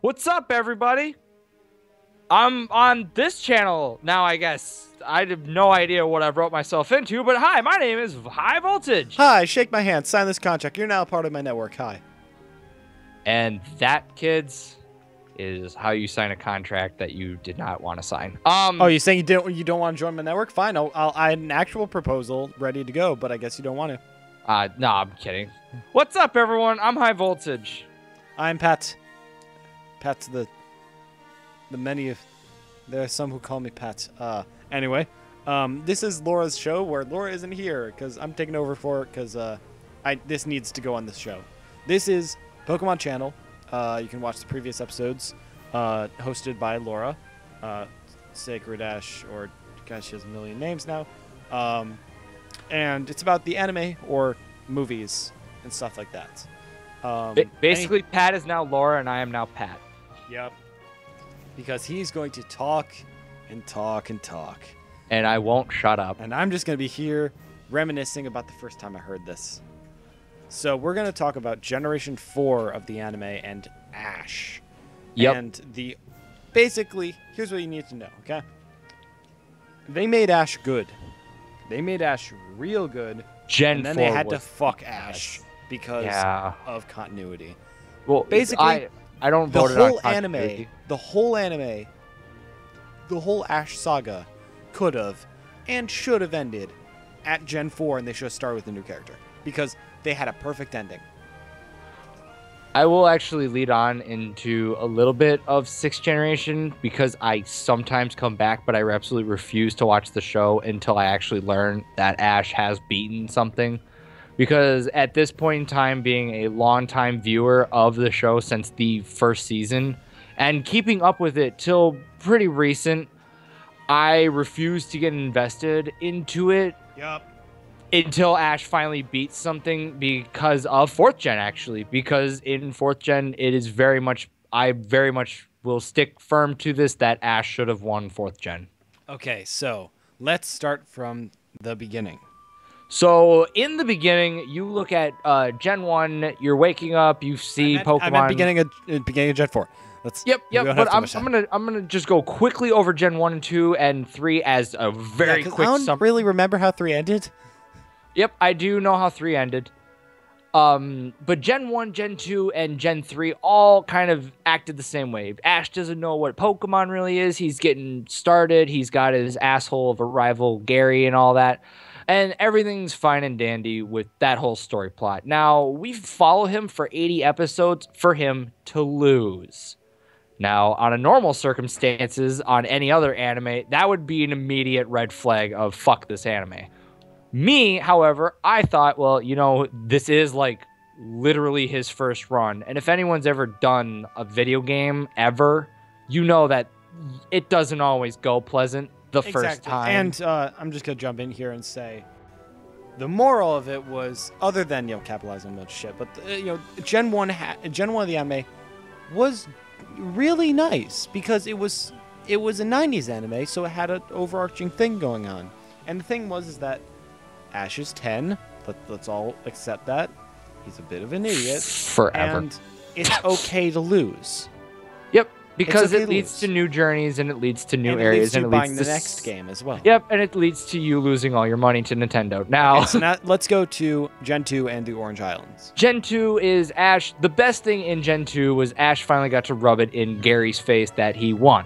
What's up, everybody? I'm on this channel now, I guess. I have no idea what I've wrote myself into, but hi, my name is HiVoltage. Hi, shake my hand. Sign this contract. You're now part of my network. Hi. And that, kids, is how you sign a contract that you did not want to sign. Um, Oh, you're saying you didn't? You don't want to join my network? Fine. I'll, I'll, I had an actual proposal ready to go, but I guess you don't want to. uh, no, I'm kidding. What's up, everyone? I'm HiVoltage. I'm Pat. Pat's the the many of there are some who call me Pat. Uh, anyway, um, this is Laura's show where Laura isn't here because I'm taking over for because uh, I this needs to go on this show. This is Pokemon Channel. Uh, you can watch the previous episodes, uh, hosted by Laura, uh, Sacred Ash, or gosh, she has a million names now. Um, and it's about the anime or movies and stuff like that. Um, basically, Pat is now Laura, and I am now Pat. Yep. Because he's going to talk and talk and talk. And I won't shut up. And I'm just going to be here reminiscing about the first time I heard this. So we're going to talk about Generation 4 of the anime and Ash. Yep. And the basically, here's what you need to know, okay? They made Ash good. They made Ash real good. Gen and then 4 they had to was- fuck Ash because Yeah. of continuity. Well, basically, I, I don't the vote it on whole anime, continuity. the whole anime, the whole Ash saga could have and should have ended at Gen 4 and they should have started with a new character because they had a perfect ending. I will actually lead on into a little bit of sixth generation because I sometimes come back, but I absolutely refuse to watch the show until I actually learn that Ash has beaten something. Because at this point in time, being a longtime viewer of the show since the first season and keeping up with it till pretty recent, I refuse to get invested into it Yep. until Ash finally beats something because of fourth gen actually because in fourth gen it is very much I very much will stick firm to this that Ash should have won fourth gen. Okay, so let's start from the beginning. So in the beginning, you look at uh, Gen One. You're waking up. You see I meant, Pokemon. I meant beginning of uh, beginning of Gen 4. Let's Yep, yep. But I'm, I'm gonna I'm gonna just go quickly over Gen One and Two and Three as a very Yeah, quick I don't summary. really remember how 3 ended. Yep, I do know how three ended. Um, but Gen 1, Gen 2, and Gen 3 all kind of acted the same way. Ash doesn't know what Pokemon really is. He's getting started. He's got his asshole of a rival, Gary, and all that. And everything's fine and dandy with that whole story plot. Now, we follow him for 80 episodes for him to lose. Now, on a normal circumstances, on any other anime, that would be an immediate red flag of fuck this anime. Me, however, I thought, well, you know, this is like literally his first run. And if anyone's ever done a video game ever, you know that it doesn't always go pleasant the first time. And uh, I'm just gonna jump in here and say, the moral of it was, other than you know capitalizing on shit, but uh, you know Gen One, ha- Gen One of the anime was really nice because it was it was a '90s anime, so it had an overarching thing going on. And the thing was is that Ash is 10. Let, let's all accept that he's a bit of an idiot, forever. and it's okay to lose. Because it leads lose. to new journeys and it leads to new areas. and it areas leads to and it buying leads the next game as well. Yep, and it leads to you losing all your money to Nintendo. Now, Okay, so now let's go to Gen 2 and the Orange Islands. Gen 2 is Ash. The best thing in Gen 2 was Ash finally got to rub it in Gary's face that he won.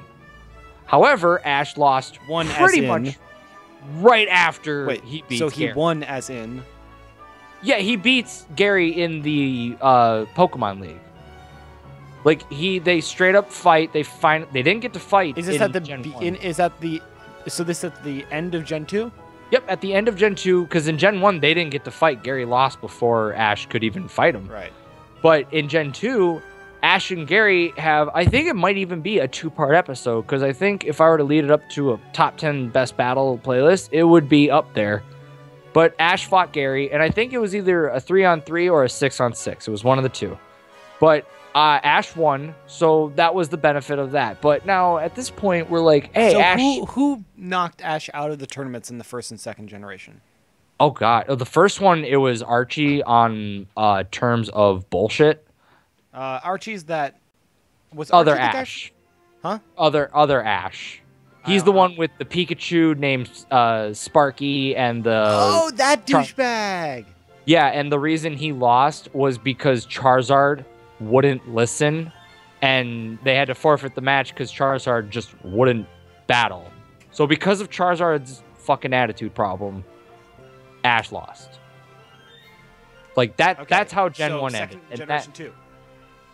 However, Ash lost as pretty much right after Wait, he beats so he Gary. won as in Yeah, he beats Gary in the uh, Pokemon League. Like he, they straight up fight. They find they didn't get to fight. is this at the in, is that the so this at the end of Gen 2? Yep, at the end of Gen 2, because in Gen 1 they didn't get to fight. Gary lost before Ash could even fight him. Right. But in Gen 2, Ash and Gary have, I think it might even be a two part episode, because I think if I were to lead it up to a top 10 best battle playlist, it would be up there. But Ash fought Gary, and I think it was either a three on three or a six on six. It was one of the two. But uh, Ash won, so that was the benefit of that. But now at this point, we're like, hey, so Ash. who who knocked Ash out of the tournaments in the first and second generation? Oh god, Oh, the first one it was Archie on uh, terms of bullshit. Uh, Archie's that Was other Archie Ash. Huh? Other other Ash. He's the know. one with the Pikachu named uh, Sparky and the oh, that Char- douchebag. yeah, and the reason he lost was because Charizard wouldn't listen, and they had to forfeit the match because Charizard just wouldn't battle. So because of Charizard's fucking attitude problem, Ash lost. Like that. Okay, That's how Gen so One ended. And that- Generation two.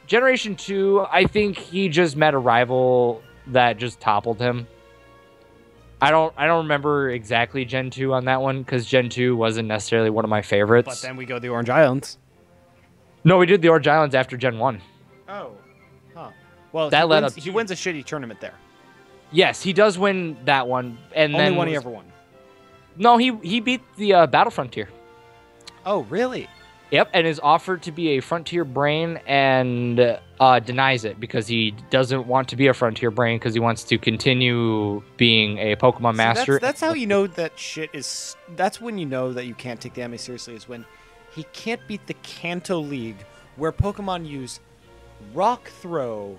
Generation 2, I think he just met a rival that just toppled him. I don't I don't remember exactly Gen 2 on that one cuz Gen 2 wasn't necessarily one of my favorites. But then we go to the Orange Islands. No, we did the Orange Islands after Gen 1. Oh. Huh. Well, That he led wins, up he wins a shitty tournament there. Yes, he does win that one and Only then one he ever won. No, he he beat the uh, Battle Frontier. Oh, really? Yep, and is offered to be a Frontier Brain and uh, denies it because he doesn't want to be a Frontier Brain because he wants to continue being a Pokemon Master. That's, that's how you know that shit is. That's when you know that you can't take the anime seriously. Is when he can't beat the Kanto League, where Pokemon use Rock Throw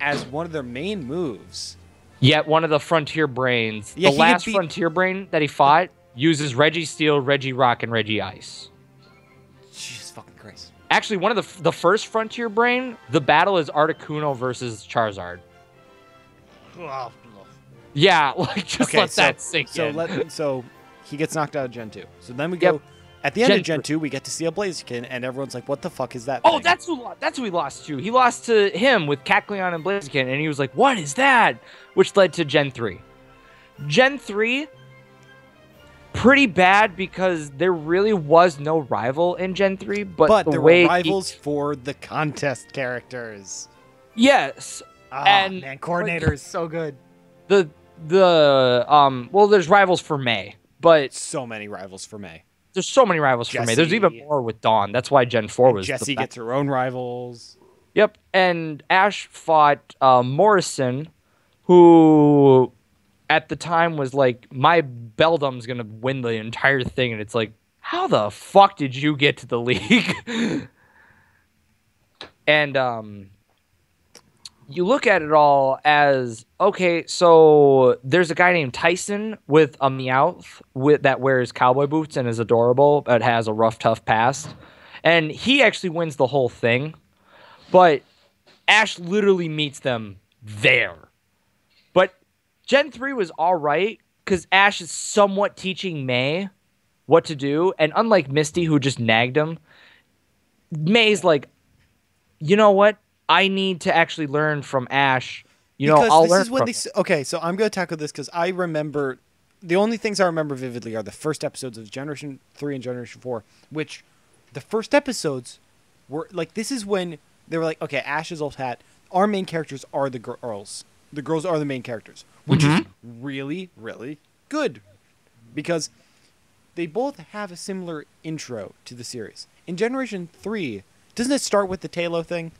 as one of their main moves. Yet one of the Frontier Brains, Yeah, the last beat- Frontier Brain that he fought, uses Registeel, Reggie Rock, and Regice. Jesus fucking Christ. Actually, one of the f- the first Frontier Brain, the battle is Articuno versus Charizard. Yeah, like just Okay, let so- that sink So in. let so he gets knocked out of Gen two. So then we Yep. At the end Gen of Gen two. We get to see a Blaziken, and everyone's like, "What the fuck is that?" oh, thing?" that's who that's who he lost to. He lost to him with Kecleon and Blaziken, and he was like, "What is that?" Which led to Gen three. Gen three, pretty bad because there really was no rival in Gen three, but, but the there way were he- rivals for the contest characters. yes, Ah, And- man, coordinator is so good. the the um well there's rivals for May, but So many rivals for May. There's so many rivals for May. There's even more with Dawn. That's why Gen 4 was the Jessie gets her own rivals. Yep, and Ash fought uh, Morrison who at the time was like my Beldum's going to win the entire thing and it's like how the fuck did you get to the league? and um you look at it all as okay, so there's a guy named Tyson with a Meowth with that wears cowboy boots and is adorable, but has a rough, tough past, and he actually wins the whole thing. But Ash literally meets them there. But Gen three was all right because Ash is somewhat teaching May what to do, and unlike Misty, who just nagged him, May's like, you know what? I need to actually learn from Ash. You know, because I'll this learn is when from they. Okay, so I'm going to tackle this because I remember the only things I remember vividly are the first episodes of Generation Three and Generation Four, which the first episodes were like this is when they were like, okay, Ash is old hat. Our main characters are the girls. The girls are the main characters, which is mm-hmm. really, really good because they both have a similar intro to the series. In Generation Three, doesn't it start with the Taillow thing?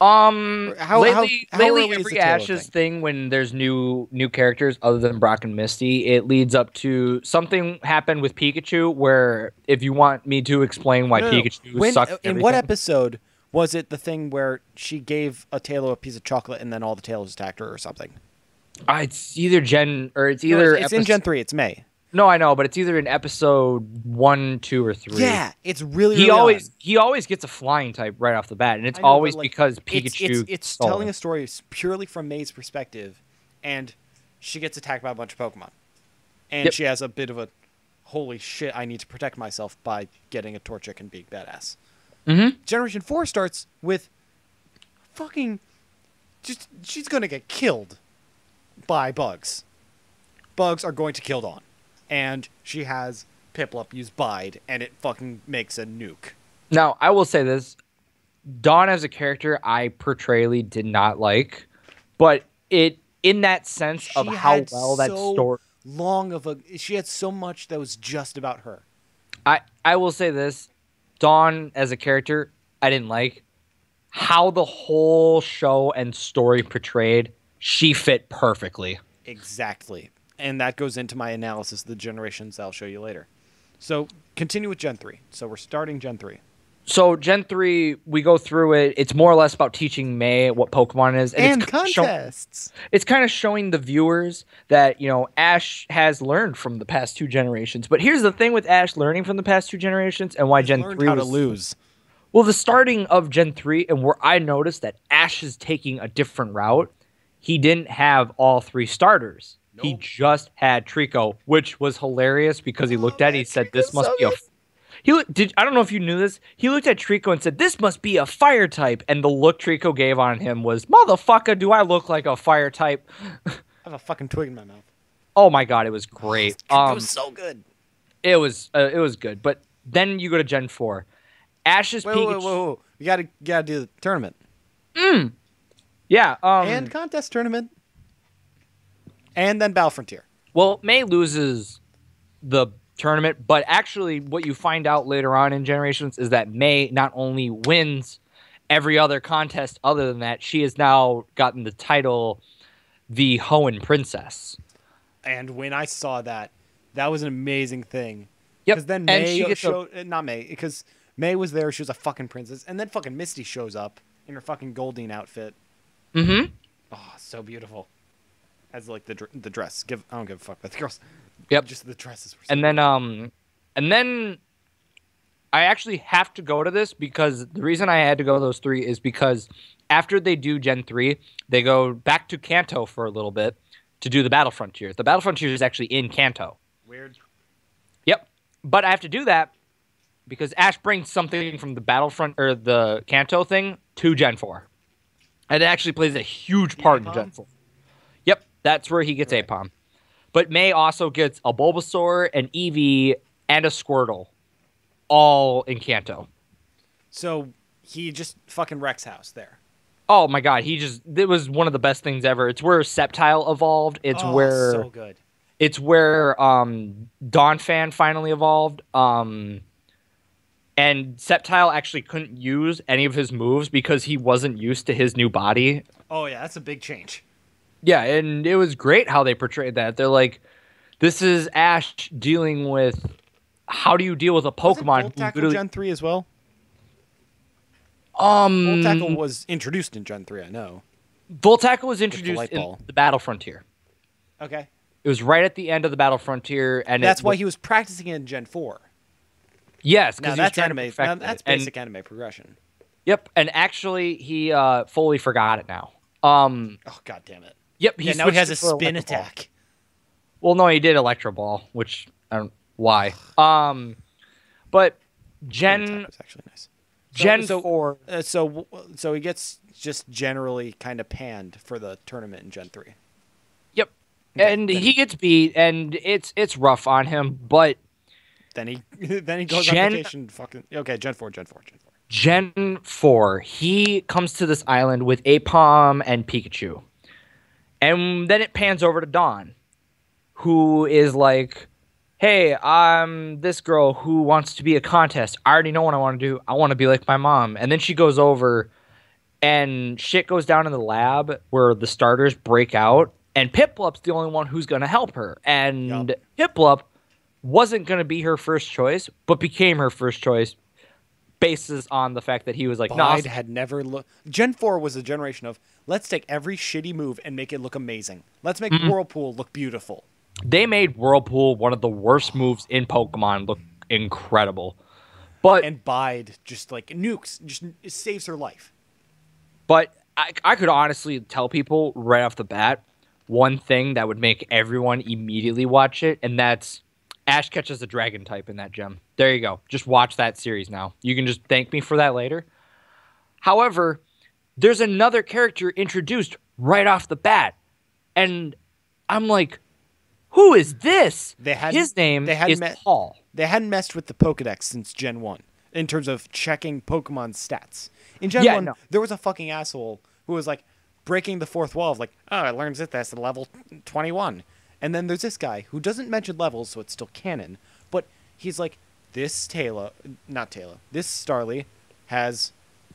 Um, How- how- lately, how lately every Ash's thing? thing. when there's new new characters other than Brock and Misty, it leads up to something happened with Pikachu. Where if you want me to explain why No, no, no. Pikachu When- sucks, at in what episode was it the thing where she gave a Taillow a piece of chocolate and then all the Taillows attacked her or something? Uh, it's either Gen or it's No, either it's, it's in Gen three. It's May. No, I know, but it's either in episode one, two, or three. Yeah, it's really. he early always on. he always gets a flying type right off the bat, and it's know, always like, because It's, Pikachu. it's, it's stole telling it. a story purely from May's perspective, and she gets attacked by a bunch of Pokemon, and Yep. she has a bit of a, holy shit, I need to protect myself by getting a Torchic and being badass. Mhm. Generation four starts with, fucking, just she's gonna get killed, by bugs. Bugs are going to kill Dawn, and she has Piplup use Bide, and it fucking makes a nuke. Now, I will say this: Dawn as a character, I portrayally did not like, but it in that sense of how well that story. long of a she had so much that was just about her I I will say this: Dawn as a character, I didn't like how the whole show and story portrayed. She fit perfectly. exactly and that goes into my analysis of the generations i'll show you later so continue with gen 3 so we're starting gen 3 So Gen three, we go through it. It's more or less about teaching May what Pokemon is, And, it's kinda show- contests. it's kind of showing the viewers that you know Ash has learned from the past two generations. But here's the thing with Ash learning from the past two generations and why Gen Learned three how was to lose. well, the starting of Gen 3 and where I noticed that Ash is taking a different route, he didn't have all three starters. He just had Treecko, which was hilarious because he looked Oh, at it, he said, This must be a. He look- did I don't know if you knew this. He looked at Treecko and said, This must be a fire type. And the look Treecko gave on him was, Motherfucker, do I look like a fire type? I have a fucking twig in my mouth. Oh my god, it was great. It Um, was so good. it was uh, it was good. But then you go to Gen 4. Ash's Wait, wait, Pikachu. wait, wait, wait. You gotta, gotta do the tournament Mm. Yeah, um, and contest tournament, and then Battle Frontier. Well, May loses the tournament, but actually, what you find out later on in Generations is that May not only wins every other contest other than that, she has now gotten the title the Hoenn Princess. And when I saw that, that was an amazing thing. Yep, Because then May a- showed, uh, not May, because May was there. She was a fucking princess, and then fucking Misty shows up in her fucking Goldeen outfit. Mm-hmm. Oh, so beautiful. As like the dr- the dress. Give I don't give a fuck about the girls. Yep. Just the dresses were. So And then, um, and then I actually have to go to this because the reason I had to go to those three is because after they do Gen 3, they go back to Kanto for a little bit to do the Battle Frontier. The Battle Frontier is actually in Kanto. weird. Yep. But I have to do that because Ash brings something from the Battlefront or the Kanto thing to Gen 4. And it actually plays a huge part in Gen 4. That's where he gets Right. Aipom. But May also gets a Bulbasaur, an Eevee, and a Squirtle, all in Kanto. So he just fucking wrecks house there. Oh my god, he just it was one of the best things ever. It's where Sceptile evolved. It's Oh, where so good. it's where um Donphan finally evolved. Um and Sceptile actually couldn't use any of his moves because he wasn't used to his new body. Oh yeah, that's a big change. Yeah, and it was great how they portrayed that. They're like, this is Ash dealing with how do you deal with a Wasn't Pokemon who Tackle Gen three as well. um Volt Tackle was introduced in Gen three. I know. Volt Tackle was introduced light in the Battle Frontier. Okay. It was right at the end of the Battle Frontier, and That's why he was practicing in Gen four. yes, because that's to anime. Now that's And- basic anime progression. Yep, and actually he uh fully forgot it now. Um Oh god damn it. Yep, he yeah, now he has a spin Electro Ball. attack. Well, no, he did Electro Ball, which I don't why. Um but Gen attack was actually nice. So- Gen so, 4 Uh, so so he gets just generally kind of panned for the tournament in Gen three. Yep. Okay, And he gets beat and it's it's rough on him, but Then he then he goes Gen- on vacation. Fucking okay. Gen four. Gen four. Gen four. Gen 4, he comes to this island with Aipom and Pikachu. And then it pans over to Dawn, who is like, Hey, I'm this girl who wants to be a contest. I already know what I want to do. I want to be like my mom. And then she goes over and shit goes down in the lab where the starters break out. And Piplup's the only one who's going to help her. And Piplup wasn't going to be her first choice, but became her first choice basis on the fact that he was like, Bide had never looked. Gen four was a generation of let's take every shitty move and make it look amazing. Let's make Mm-hmm. Whirlpool look beautiful. they made Whirlpool one of the worst moves in Pokemon look incredible. But And Bide just like nukes, just saves her life. but I, I could honestly tell people right off the bat one thing that would make everyone immediately watch it, and that's Ash catches a dragon type in that gem. There you go. Just watch that series now. You can just thank me for that later. However, there's another character introduced right off the bat, and I'm like, who is this? They hadn't- His name they hadn't is met- Paul. They hadn't messed with the Pokedex since Gen 1 in terms of checking Pokemon stats. In Gen Yeah, 1, no. there was a fucking asshole who was like breaking the fourth wall of like, oh, I learned this at level 21. And then there's this guy who doesn't mention levels, so it's still canon, but he's like, this Taillow, not Taillow, this Starly has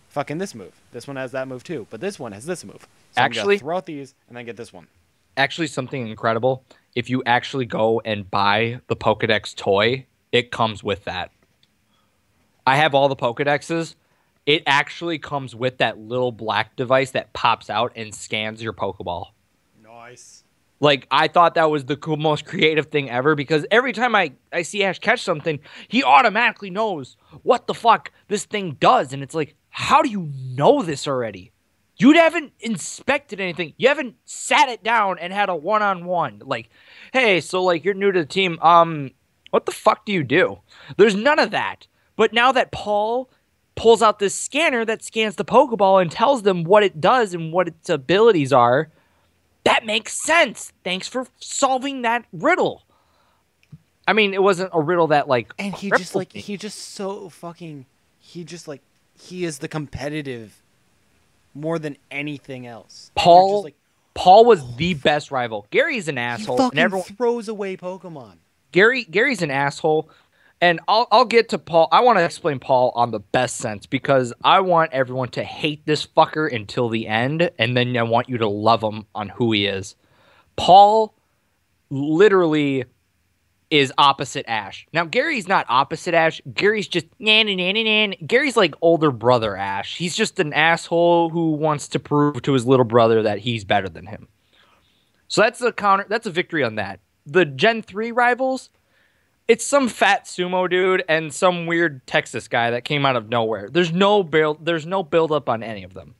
fucking this move. This one has that move too, but this one has this move. So I'm gonna Actually- throw out these and then get this one. actually something incredible. If you actually go and buy the Pokedex toy, it comes with that. I have all the Pokedexes. It actually comes with that little black device that pops out and scans your Pokeball. Nice. Like I thought that was the cool, most creative thing ever because every time I, I see Ash catch something, he automatically knows what the fuck this thing does. And it's like, how do you know this already? You haven't inspected anything. You haven't sat it down and had a one on one. Like, hey, so like you're new to the team. Um, what the fuck do you do? There's none of that. But now that Paul pulls out this scanner that scans the Pokeball and tells them what it does and what its abilities are, that makes sense. Thanks for solving that riddle. I mean, it wasn't a riddle that like And he just like me. he just so fucking he just like he is the competitive more than anything else. Paul like Paul was oh, the best rival. Gary's an asshole. he fucking everyone throws away Pokemon. Gary Gary's an asshole, and I'll I'll get to Paul. I want to explain Paul on the best sense because I want everyone to hate this fucker until the end, and then I want you to love him on who he is. Paul literally is opposite Ash. Now Gary's not opposite Ash. Gary's just nan nan nan nan. Gary's like older brother Ash. He's just an asshole who wants to prove to his little brother that he's better than him. So that's a counter. That's a victory on that. The Gen three rivals, it's some fat sumo dude and some weird Texas guy that came out of nowhere. There's no build. There's no build up on any of them.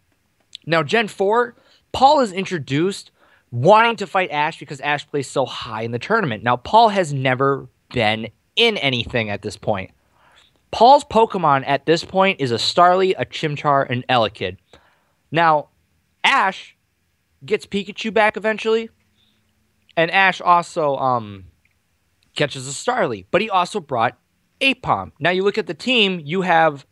Now Gen four, Paul is introduced wanting to fight Ash because Ash plays so high in the tournament. Now Paul has never been in anything at this point. Paul's Pokemon at this point is a Starly, a Chimchar, and Elekid. Now, Ash gets Pikachu back eventually, and Ash also um catches a Starly, but he also brought Aipom. Now you look at the team, you have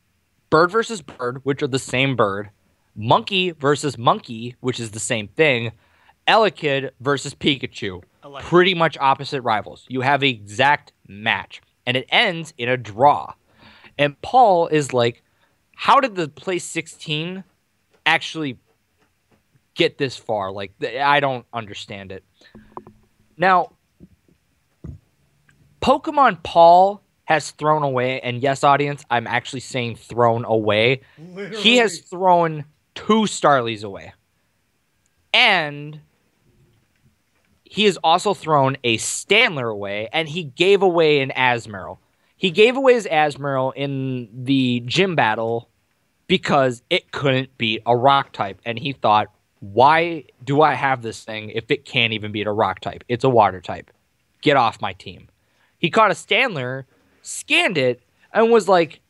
Bird versus Bird, which are the same bird, Monkey versus Monkey, which is the same thing, Elekid versus Pikachu. Pretty much opposite rivals. You have exact match, and it ends in a draw. And Paul is like, how did the play 16 actually get this far? Like, I don't understand it. Now, Pokemon Paul has thrown away, and yes, audience, I'm actually saying thrown away. He has thrown two Starlies away. And he has also thrown a Stantler away, and he gave away an Azumarill. He gave away his Azumarill in the gym battle because it couldn't beat a rock type. And he thought, why do I have this thing if it can't even beat a rock type? It's a water type. Get off my team. He caught a Stantler, scanned it, and was like,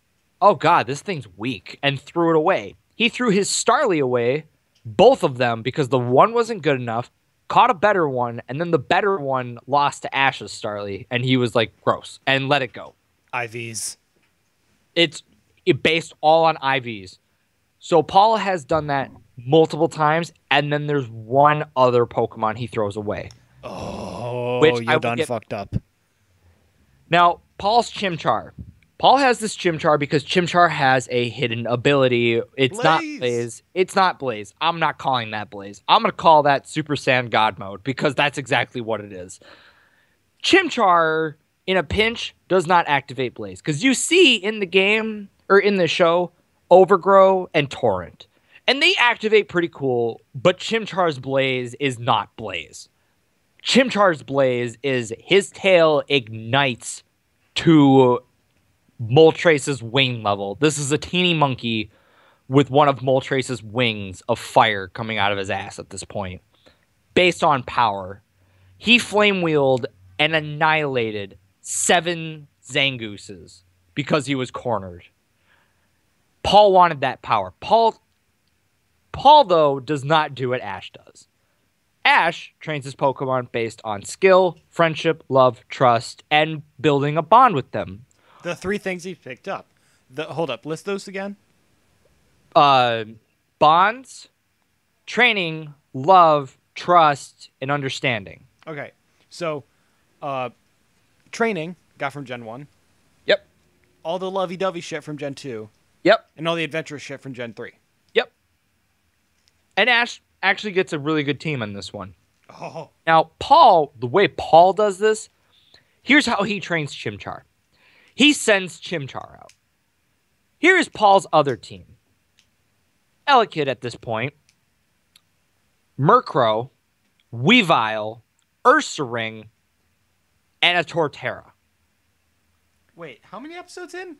oh God, this thing's weak, and threw it away. He threw his Starly away, both of them, because the one wasn't good enough, caught a better one, and then the better one lost to Ash's Starly, and he was like, gross, and let it go. IVs. It's it based all on IVs. So Paul has done that multiple times, and then there's one other Pokemon he throws away. Oh, Which I you will done get- fucked up. Now, Paul's Chimchar. Paul has this Chimchar because Chimchar has a hidden ability. It's not Blaze. Blaze. It's not Blaze. I'm not calling that Blaze. I'm going to call that Super Saiyan God mode because that's exactly what it is. Chimchar, in a pinch, does not activate Blaze because you see in the game or in the show Overgrow and Torrent. And they activate pretty cool, but Chimchar's Blaze is not Blaze. Chimchar's Blaze is his tail ignites to Moltres's wing level. This is a teeny monkey with one of Moltres's wings of fire coming out of his ass at this point. Based on power, he flame wheeled and annihilated seven Zangooses because he was cornered. Paul wanted that power. Paul Paul though does not do what Ash does. Ash trains his Pokemon based on skill, friendship, love, trust, and building a bond with them. The three things he picked up. The hold up, list those again. Uh, bonds, training, love, trust, and understanding. Okay, so, uh, training got from Gen One. Yep. All the lovey-dovey shit from Gen Two, Yep. and all the adventurous shit from Gen Three. Yep. And Ash actually gets a really good team on this one. Oh, Now, Paul, the way Paul does this, here's how he trains Chimchar. He sends Chimchar out. Here is Paul's other team. Elekid at this point, Murkrow, Weavile, Ursaring, and a Torterra. Wait, how many episodes in?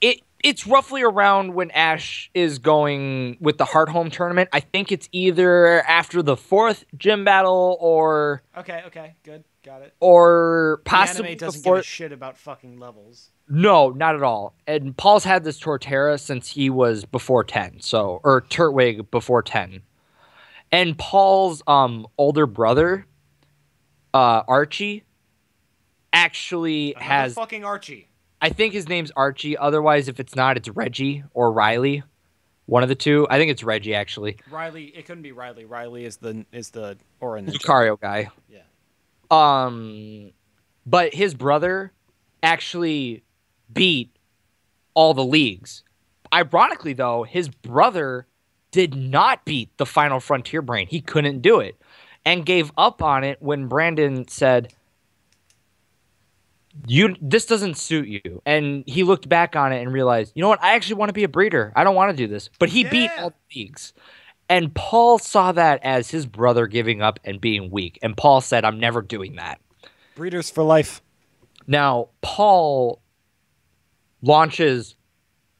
It it's roughly around when Ash is going with the Hearthome tournament. I think it's either after the fourth gym battle or Okay, okay, good, got it. or The possibly anime doesn't before. give a shit about fucking levels. No, not at all. And Paul's had this Torterra since he was before 10, so or Turtwig before 10. And Paul's um older brother uh Archie actually Another has fucking Archie. I think his name's Archie, otherwise if it's not it's Reggie or Riley. One of the two. I think it's Reggie actually. Riley, it couldn't be Riley. Riley is the is the ninja. Lucario guy. Yeah. Um, but his brother actually beat all the leagues. Ironically, though, his brother did not beat the final Frontier Brain. He couldn't do it and gave up on it when Brandon said, you this doesn't suit you. And he looked back on it and realized you know what? I actually want to be a breeder. I don't want to do this. But he beat all the leagues. And paul saw that as his brother giving up and being weak. And paul said i'm never doing that. Breeders for life. now paul launches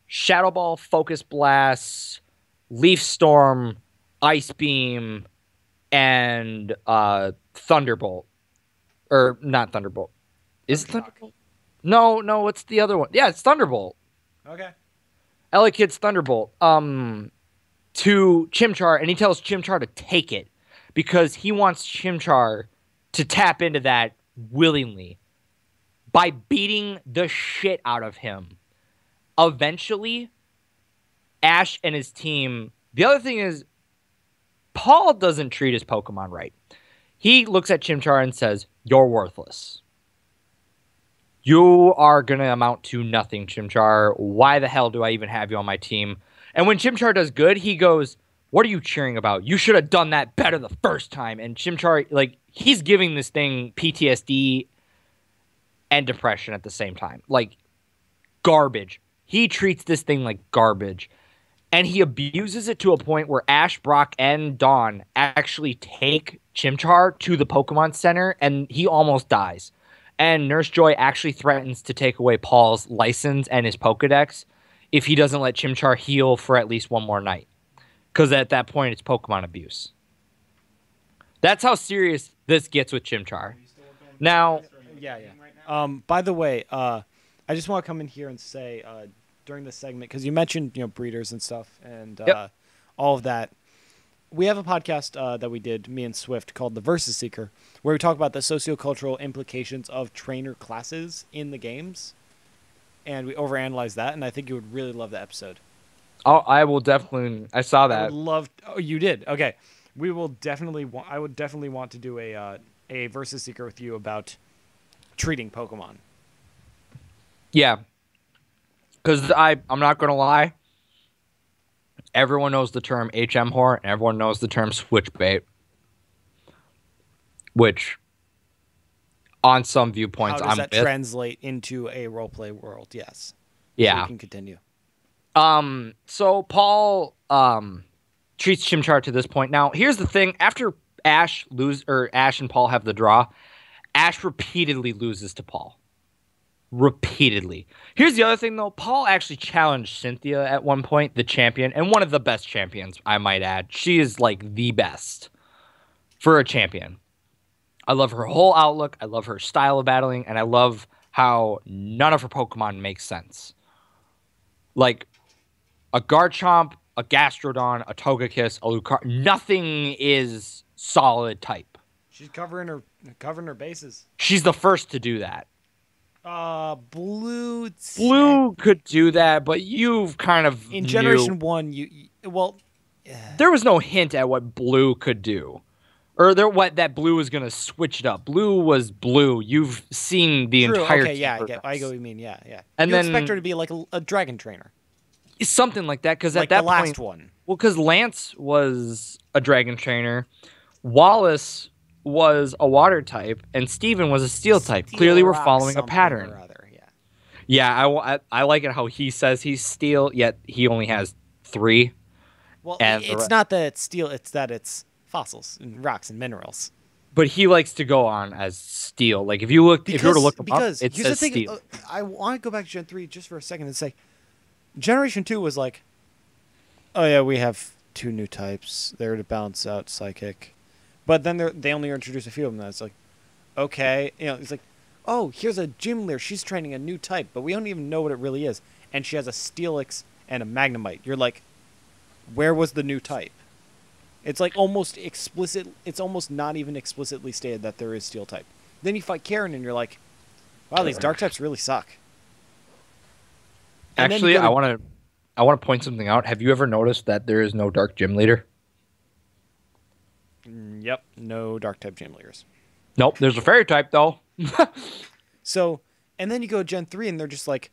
shadow ball focus blast leaf storm ice beam and uh thunderbolt. Or not thunderbolt is it thunderbolt no no what's the other one yeah it's thunderbolt Okay. Elekid's Thunderbolt um, to Chimchar, and he tells Chimchar to take it because he wants Chimchar to tap into that willingly by beating the shit out of him. Eventually, Ash and his team. The other thing is, Paul doesn't treat his Pokemon right. He looks at Chimchar and says, You're worthless. You are going to amount to nothing, Chimchar. Why the hell do I even have you on my team? And when Chimchar does good, he goes, What are you cheering about? You should have done that better the first time. And Chimchar, like, he's giving this thing PTSD and depression at the same time. Like, garbage. He treats this thing like garbage. And he abuses it to a point where Ash, Brock, and Dawn actually take Chimchar to the Pokemon Center and he almost dies. And Nurse Joy actually threatens to take away Paul's license and his Pokedex if he doesn't let Chimchar heal for at least one more night. Because at that point, it's Pokemon abuse. That's how serious this gets with Chimchar. Now, Yeah, yeah. Um, by the way, uh, I just want to come in here and say uh, during this segment because you mentioned you know breeders and stuff and uh, Yep. all of that. We have a podcast uh, that we did, me and Swift, called The Versus Seeker, where we talk about the sociocultural implications of trainer classes in the games, and we overanalyze that. And I think you would really love the episode. I'll, I will definitely. I saw that. would love. Oh, you did. Okay, we will definitely. Wa- I would definitely want to do a uh, a Versus Seeker with you about treating Pokemon. Yeah. Because I, I'm not going to lie. Everyone knows the term HM whore, and everyone knows the term switch bait. Which, on some viewpoints, How does I'm that translate into a roleplay world? Yes. So yeah. we can continue. Um. So Paul um treats Chimchar to this point. Now, here's the thing: after Ash lose or Ash and Paul have the draw, Ash repeatedly loses to Paul. Repeatedly. Here's the other thing, though. Paul actually challenged Cynthia at one point, the champion, and one of the best champions, I might add. She is like the best for a champion. I love her whole outlook. I love her style of battling, and I love how none of her Pokemon makes sense. Like a Garchomp, a Gastrodon, a Togekiss, a Lucar. Nothing is solid type. She's covering her covering her bases. She's the first to do that. Uh, blue. Blue could do that, but you've kind of in knew- generation one, you, you well, there was no hint at what blue could do, or there what that blue was gonna switch it up. Blue was blue. You've seen the true. entire. Okay, yeah, get, I go. what you mean. Yeah, yeah. And you then- expect her to be like a, a dragon trainer, something like that. Because like at that the last point, one. Well, because Lance was a dragon trainer, Wallace was a water type, and Steven was a steel type. Steel Clearly, we're following a pattern. other, yeah. Yeah, I, I, I like it how he says he's steel, yet he only has three. Well, And it's not that it's steel; it's that it's fossils and rocks and minerals. But he likes to go on as steel. Like if you look, if you were to look him because up, it says thing. steel. uh, I want to go back to Gen three just for a second and say, Generation two was like, oh yeah, we have two new types. They're to balance out psychic, but then they they only introduce a few of them. That's like, okay, you know, it's like, oh, here's a gym leader. She's training a new type, but we don't even know what it really is, and she has a Steelix and a Magnemite. You're like, where was the new type? It's like almost explicit. It's almost not even explicitly stated that there is steel type. Then you fight Karen, and you're like, wow, these dark types really suck. And Actually, to- I want to, I want to point something out. Have you ever noticed that there is no dark gym leader? Mm, Yep, no dark type leaders. Nope. There's a fairy type though. So, and then you go Gen three, and they're just like,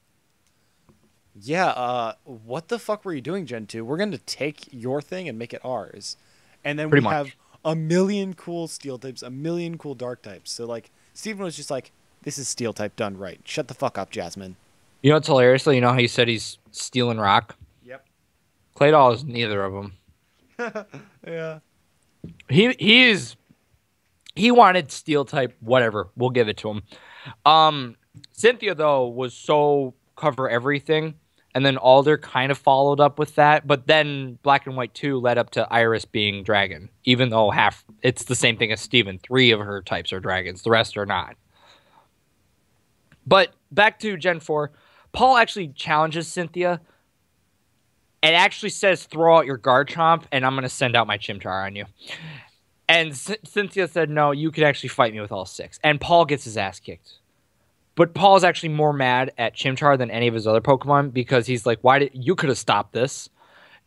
yeah, uh, what the fuck were you doing, Gen two? We're gonna take your thing and make it ours, and then Pretty we much. have a million cool steel types, a million cool dark types. So like, Steven was just like, this is steel type done right. Shut the fuck up, Jasmine. You know what's hilarious? You know how he said he's stealing rock. Yep. Claydol is neither of them. Yeah. He he is he wanted steel type whatever. We'll give it to him. Um cynthia though was so cover everything and then alder kind of followed up with that but then black and white 2 led up to iris being dragon even though half it's the same thing as steven. Three of her types are dragons. The rest are not. But back to gen 4 paul actually challenges cynthia and actually says throw out your garchomp and i'm going to send out my chimchar on you and C- Cynthia said, "No, you could actually fight me with all six. And Paul gets his ass kicked. But Paul's actually more mad at Chimchar than any of his other Pokemon because he's like, "Why did you could have stopped this?"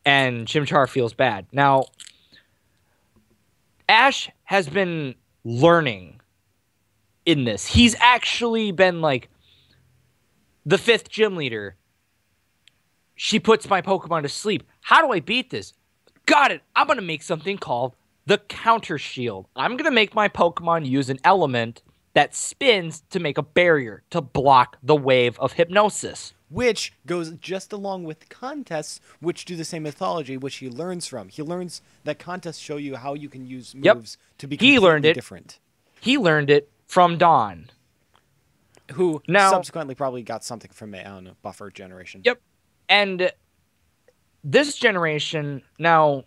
And Chimchar feels bad. Now, Ash has been learning in this. He's actually been like the fifth gym leader. She puts my Pokemon to sleep. How do I beat this? Got it. I'm going to make something called the Counter Shield. I'm going to make my Pokemon use an element that spins to make a barrier to block the wave of hypnosis. Which goes just along with contests, which do the same mythology, which he learns from. He learns that contests show you how you can use Yep. moves to be He learned it. different. He learned it from Dawn. Who Now- subsequently probably got something from a I don't know buffer generation. Yep. And this generation now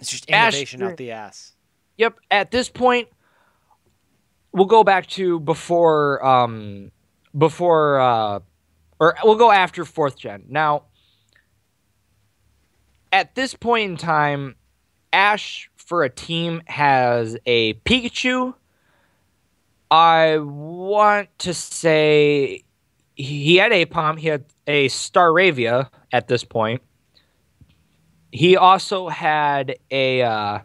It's just Ash- innovation out the ass. Yep. At this point, we'll go back to before, um, before, uh, or we'll go after fourth gen. Now, at this point in time, Ash for a team has a Pikachu. I want to say he had Aipom. He had a Staravia at this point. He also had a. Uh,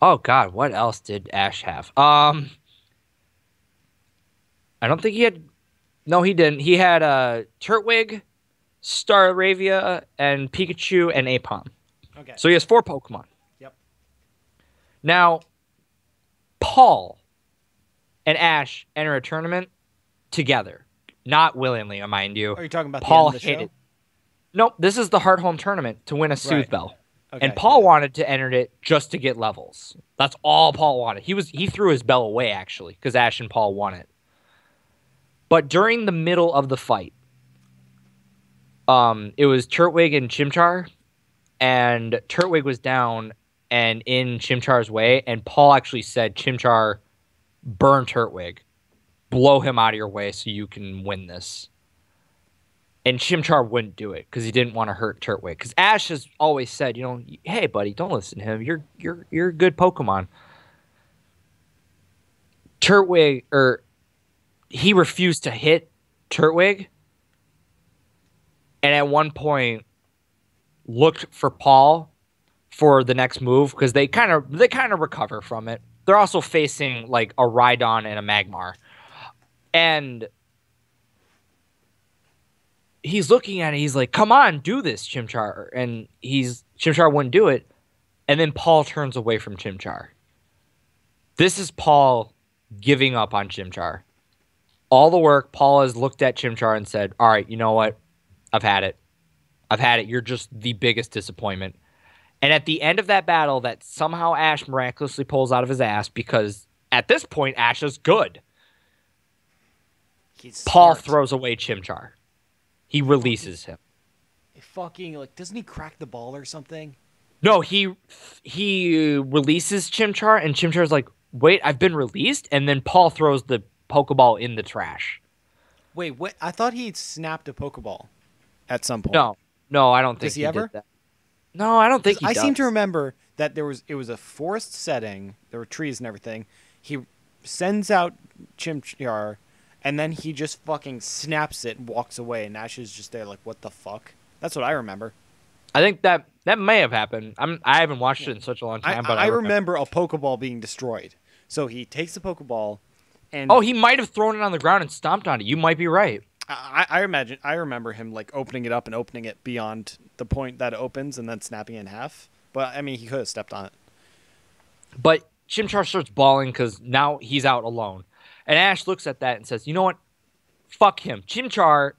Oh God, what else did Ash have? Um, I don't think he had. No, he didn't. He had uh, Turtwig, Staravia, and Pikachu and Aipom. Okay. So he has four Pokemon. Yep. Now, Paul and Ash enter a tournament together, not willingly, mind you. Are you talking about Paul the end of the hated. show? Nope, this is the Hearthome tournament to win a Soothe Right. Bell. Okay. And Paul wanted to enter it just to get levels. That's all Paul wanted. He was he threw his bell away actually because Ash and Paul won it. But during the middle of the fight, um, it was Turtwig and Chimchar, and Turtwig was down and in Chimchar's way, and Paul actually said, "Chimchar, burn Turtwig, blow him out of your way so you can win this." And Chimchar wouldn't do it because he didn't want to hurt Turtwig. Because Ash has always said, you know, hey buddy, don't listen to him. You're you're you're a good Pokemon. Turtwig or he refused to hit Turtwig, and at one point looked for Paul for the next move because they kind of they kind of recover from it. They're also facing like a Rhydon and a Magmar, and he's looking at it. He's like, "Come on, do this, Chimchar," and he's Chimchar wouldn't do it, and then Paul turns away from Chimchar. This is Paul giving up on Chimchar. all the work. Paul has looked at Chimchar and said, "All right, you know what? I've had it. I've had it. You're just the biggest disappointment." And at the end of that battle, that somehow Ash miraculously pulls out of his ass because at this point Ash is good. He's Paul smart. throws away Chimchar. He releases him. He fucking like doesn't he crack the ball or something? No, he he releases Chimchar, and Chimchar's like, "Wait, I've been released." And then Paul throws the Pokeball in the trash. Wait, what? I thought he snapped a Pokeball at some point. No, no, I don't think Does he did ever? that. No, I don't think he I seem to remember that there was it was a forest setting. There were trees and everything. He sends out Chimchar, and then he just fucking snaps it and walks away. And Ash is just there like, what the fuck? That's what I remember. I think that that may have happened. I'm I haven't watched it in such a long I, time, but I, I, remember a Pokeball being destroyed. So he takes the Pokeball, and Oh, he might have thrown it on the ground and stomped on it. You might be right. I, I imagine I remember him like opening it up and opening it beyond the point that it opens and then snapping it in half. But I mean, he could have stepped on it. But Chimchar starts bawling because now he's out alone. And Ash looks at that and says, You know what? Fuck him. Chimchar,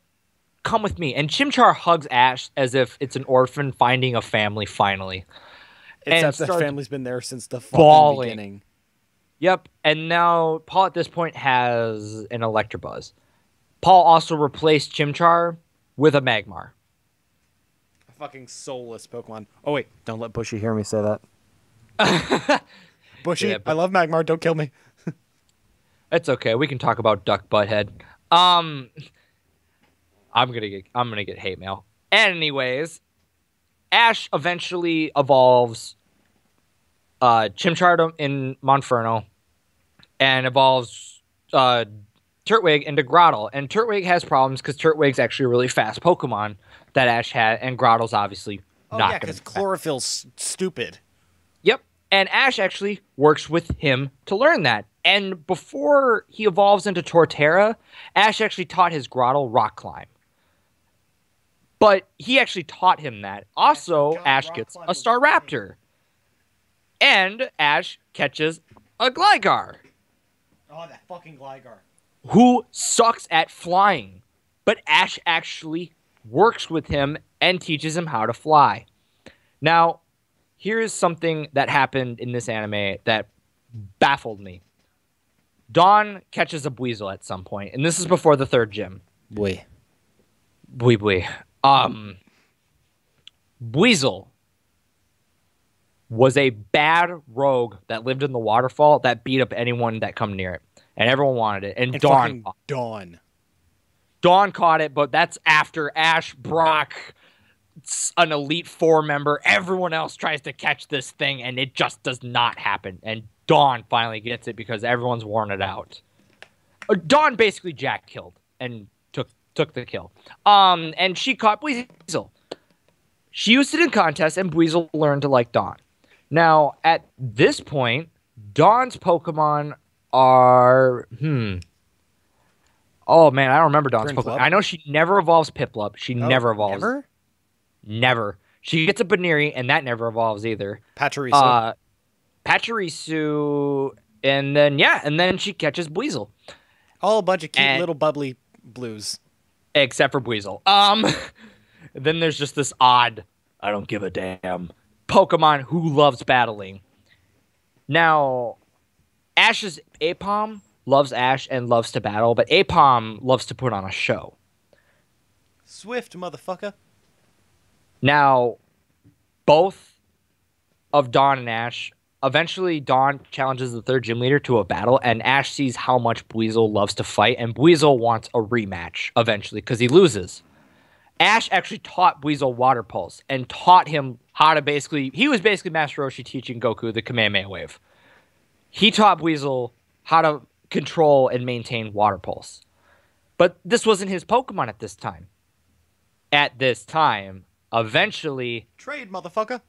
come with me. And Chimchar hugs Ash as if it's an orphan finding a family finally. Except that family's been there since the fucking bawling. beginning. Yep. And now Paul at this point has an Electabuzz. Paul also replaced Chimchar with a Magmar. A fucking soulless Pokemon. Oh wait, don't let Bushy hear me say that. Bushy, Yeah, but- I love Magmar. Don't kill me. It's okay. We can talk about Duck Butthead. Um, I'm gonna get I'm gonna get hate mail. Anyways, Ash eventually evolves uh, Chimchar in Monferno and evolves uh, Turtwig into Grottle. And Turtwig has problems because Turtwig's actually a really fast Pokemon that Ash had, and Grottle's obviously Oh not yeah, because chlorophyll's stupid. Yep. And Ash actually works with him to learn that. And before he evolves into Torterra, Ash actually taught his Grottle rock climb. But he actually taught him that. Also, forgot Ash gets a Staraptor. And Ash catches a Gligar, Oh, that fucking Gligar. who sucks at flying. But Ash actually works with him and teaches him how to fly. Now, here is something that happened in this anime that baffled me. Dawn catches a Buizel at some point, and this is before the third gym. Boy. Bui bui. Um, Buizel was a bad rogue that lived in the waterfall that beat up anyone that come near it, and everyone wanted it. And, And Dawn, fucking Dawn. Dawn caught it, but that's after Ash, Brock, s- an Elite Four member, everyone else tries to catch this thing, and it just does not happen. And Dawn finally gets it because everyone's worn it out. Uh, Dawn basically Jack killed and took took the kill. Um, and she caught Buizel. She used it in contest, and Buizel learned to like Dawn. Now, at this point, Dawn's Pokemon are hmm. Oh man, I don't remember Dawn's? Pokemon. I know she never evolves Piplup. She Oh, never evolves. Never? Never. She gets a Buneary, and that never evolves either. Pachirisu. Uh, Pachirisu, and then yeah, and then she catches Buizel, All a bunch of cute and- little bubbly blues. except for Buizel. Um, then there's just this odd, I don't give a damn Pokemon who loves battling. Now, Ash's Aipom loves Ash and loves to battle, but Aipom loves to put on a show. Swift, motherfucker. Now, both of Dawn and Ash. Eventually, Dawn challenges the third gym leader to a battle, and Ash sees how much Buizel loves to fight, and Buizel wants a rematch eventually because he loses. Ash actually taught Buizel Water Pulse and taught him how to basically. He was basically Master Roshi teaching Goku the Kamehameha Wave. He taught Buizel how to control and maintain Water Pulse. But this wasn't his Pokemon at this time. At this time, eventually, Trade, motherfucker.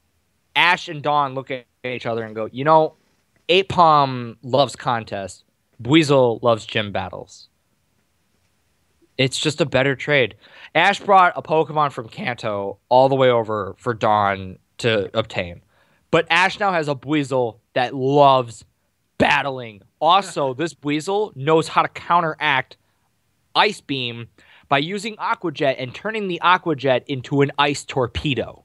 Ash and Dawn look at each other and go, you know, Aipom loves contests. Buizel loves gym battles. It's just a better trade. Ash brought a Pokemon from Kanto all the way over for Dawn to obtain. But Ash now has a Buizel that loves battling. Also, this Buizel knows how to counteract Ice Beam by using Aqua Jet and turning the Aqua Jet into an ice torpedo.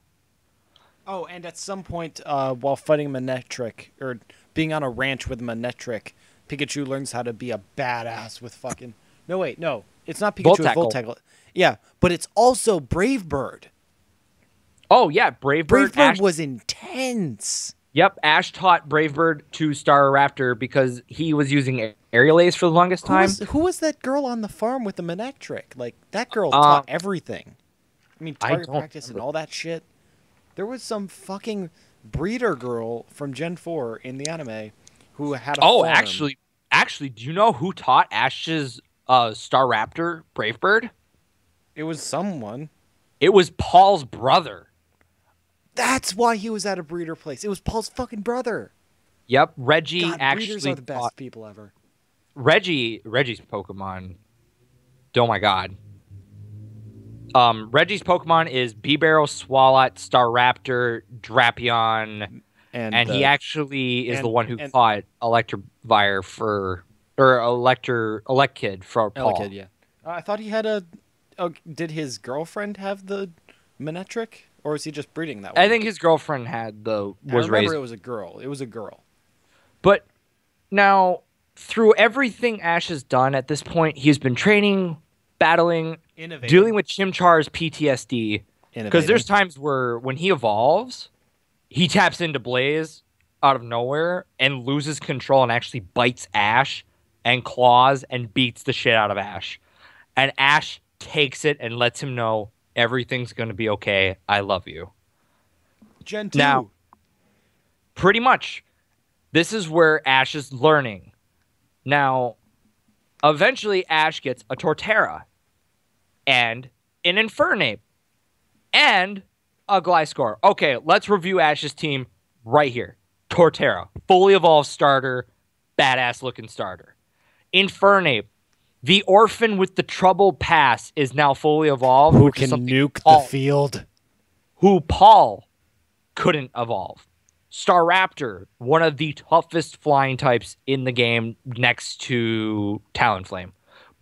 Oh, and at some point, uh, while fighting Manectric, or being on a ranch with Manectric, Pikachu learns how to be a badass with fucking. No, wait, no. It's not Pikachu Volt with Tackle. Volt Yeah, but it's also Brave Bird. Oh yeah, Brave Bird. Brave Bird. Ash, was intense. yep, Ash taught Brave Bird to Staraptor because he was using Aerial Ace for the longest Who time. was, who was that girl on the farm with the Manectric? Like, that girl Uh, taught everything. I mean, target don't practice and all that shit. There was some fucking breeder girl from Gen 4 in the anime who had a Oh, farm. actually, actually, do you know who taught Ash's uh, Staraptor Brave Bird? It was someone. It was Paul's brother. That's why he was at a breeder place. It was Paul's fucking brother. Yep, Reggie God, breeders are the best taught people ever. Reggie. Reggie's Pokemon. Oh my god. Um, Reggie's Pokemon is Bibarel, Swalot, Staraptor, Drapion, And, and he uh, actually is the one who and- fought Electivire for or Elector Elekid for Paul. Elekid, yeah. Uh, I thought he had a. Did his girlfriend have the Manectric, or was he just breeding that way? I think his girlfriend had the I was remember raised it was a girl. It was a girl. But now, through everything Ash has done at this point, he's been training, battling, Innovating. dealing with Chimchar's PTSD. Because there's times where when he evolves, he taps into Blaze out of nowhere and loses control and actually bites Ash and claws and beats the shit out of Ash. And Ash takes it and lets him know everything's going to be okay. I love you. Gen 2. Now- pretty much this is where ash is learning now eventually ash gets a torterra and an infernape and a gliscor okay let's review ash's team right here torterra fully evolved starter badass looking starter infernape the orphan with the troubled past is now fully evolved who can nuke Paul- the field? who Paul couldn't evolve. Staraptor, one of the toughest flying types in the game next to Talonflame.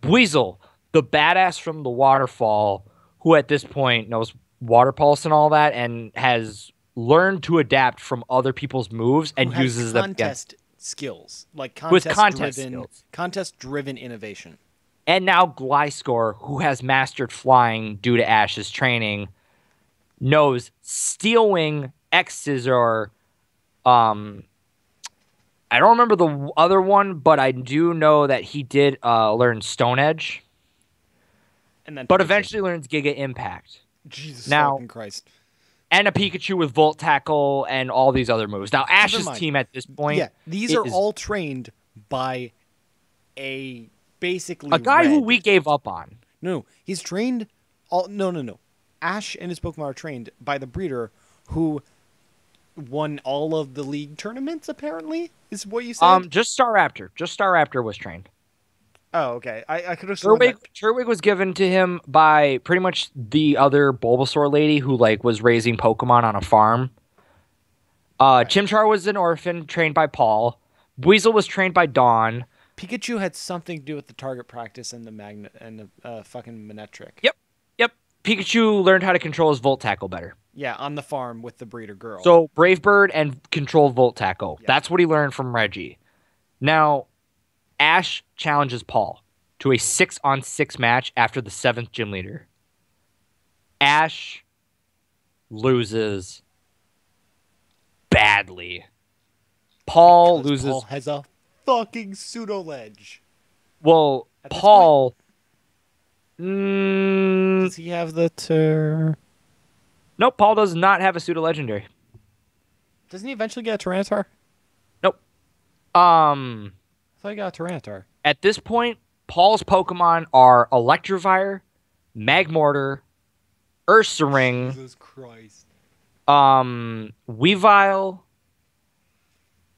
Buizel, the badass from the waterfall, who at this point knows water pulse and all that and has learned to adapt from other people's moves and uses them against. contest skills, like With contest contest driven, skills. contest driven innovation. And now Gliscor, who has mastered flying due to Ash's training, knows Steel Wing, X Scissor. Um, I don't remember the other one, but I do know that he did uh, learn Stone Edge, And then but Pikachu. eventually learns Giga Impact. Jesus Now- fucking Christ. And a Pikachu with Volt Tackle and all these other moves. Now, Ash's team at this point, yeah, these are is- all trained by a basically a guy who we gave up on. No, he's trained. All no, no, no. Ash and his Pokemon are trained by the breeder who won all of the league tournaments. Apparently, is what you said. Um, just Staraptor. Just Staraptor was trained. oh, okay. I, I could have Turtwig, that. Turtwig was given to him by pretty much the other Bulbasaur lady who like was raising Pokemon on a farm. Uh, Chimchar was an orphan trained by Paul. Buizel was trained by Dawn. Pikachu had something to do with the target practice and the magnet and the uh, fucking Manectric. Yep. Yep. Pikachu learned how to control his Volt Tackle better. Yeah, on the farm with the breeder girl. So Brave Bird and controlled Volt Tackle. Yeah. That's what he learned from Reggie. Now, Ash challenges Paul to a six on six match after the seventh gym leader. Ash loses badly. Paul Because loses. Paul has a fucking pseudo ledge. well, At this Paul. Mm, Does he have the tur? Nope, Paul does not have a pseudo legendary. Doesn't he eventually get a Tyranitar? Um. I thought he got a Tyranitar. At this point, Paul's Pokemon are Electivire, Magmortar, Ursaring, Jesus Christ. um, Weavile,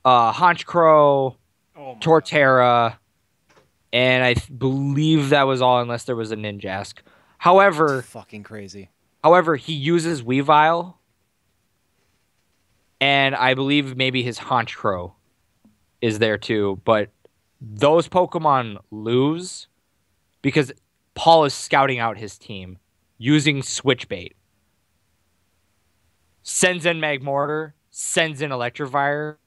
uh, Honchkrow, Oh Torterra, and I th- believe that was all, unless there was a Ninjask. However, fucking crazy. However, he uses Weavile, and I believe maybe his Honchkrow is there too. But those Pokemon lose because Paul is scouting out his team using Switchbait. Sends in Magmortar, sends in Electivire,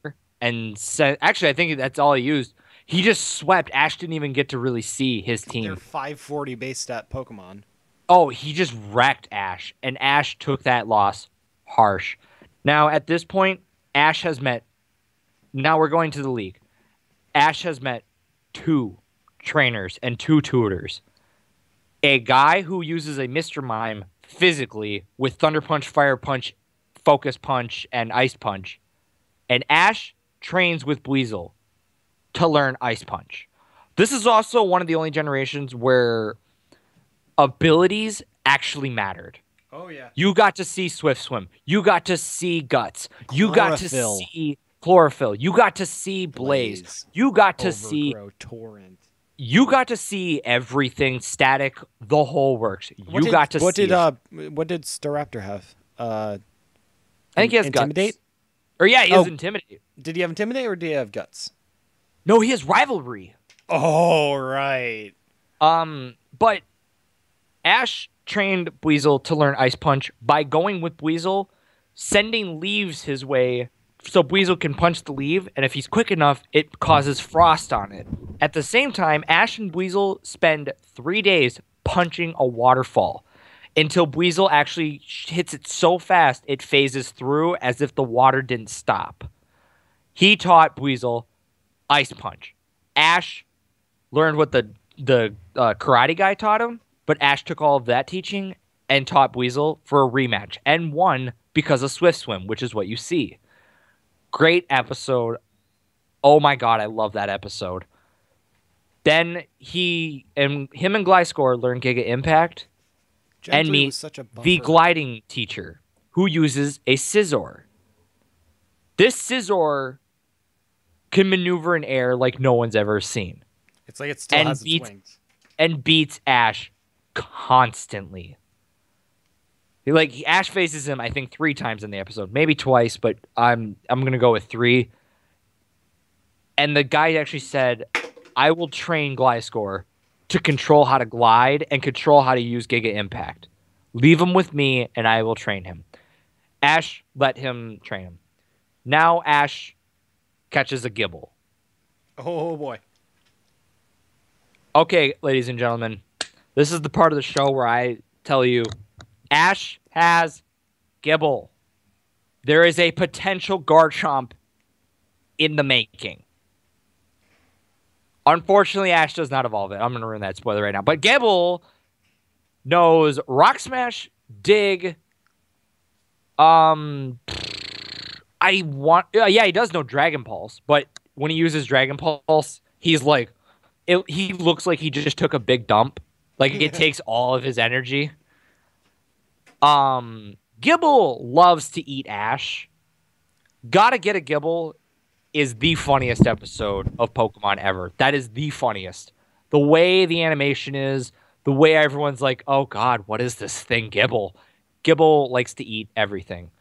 and sen- actually, I think that's all he used. He just swept. Ash didn't even get to really see his team. They're team. 540 base stat Pokemon. Oh, he just wrecked Ash, and Ash took that loss harsh. Now, at this point, Ash has met. Now we're going to the league. Ash has met two trainers and two tutors. A guy who uses a Mr. Mime physically with Thunder Punch, Fire Punch, Focus Punch, and Ice Punch. And Ash trains with Buizel to learn Ice Punch. This is also one of the only generations where abilities actually mattered. Oh yeah. You got to see Swift Swim. You got to see Guts. You got to see Chlorophyll. You got to see Blaze. Blaze. You got to see Torrent. you got to see everything static, the whole works. You What did- got to What see did uh what did Staraptor have? Uh I think he has Intimidate? Guts. Or yeah, he has Oh. Intimidate. did he have Intimidate or did he have Guts? No, he has Rivalry. Oh right. Um, but Ash trained Buizel to learn Ice Punch by going with Buizel, sending leaves his way so Buizel can punch the leaf, and if he's quick enough, it causes frost on it. At the same time, Ash and Buizel spend three days punching a waterfall until Buizel actually hits it so fast it phases through as if the water didn't stop. He taught Buizel Ice Punch. Ash learned what the the uh, karate guy taught him, but Ash took all of that teaching and taught Buizel for a rematch and won because of Swift Swim, which is what you see. Great episode. Oh my god, I love that episode. Then he and him and Gliscor learn Giga Impact, and Gently meet such a the gliding teacher who uses a scissor. This scissor can maneuver in air like no one's ever seen It's like it still and has its beats- wings. and beats Ash constantly. Like Ash faces him, I think three times in the episode, maybe twice, but I'm I'm gonna go with three. And the guy actually said, "I will train Gliscor to control how to glide and control how to use Giga Impact. Leave him with me, and I will train him." Ash let him train him. Now Ash catches a Gible. Oh boy. Okay, ladies and gentlemen, this is the part of the show where I tell you Ash has Gible. There is a potential Garchomp in the making. Unfortunately, Ash does not evolve it. I'm going to ruin that spoiler right now. But Gible knows Rock Smash, Dig. Um, I want. Uh, yeah, he does know Dragon Pulse, but when he uses Dragon Pulse, he's like, it, he looks like he just took a big dump. Like it takes all of his energy. Um, Gible loves to eat ash. Gotta get a Gible is the funniest episode of Pokemon ever. That is the funniest. The way the animation is, the way everyone's like, oh god, what is this thing, Gible? Gible likes to eat everything.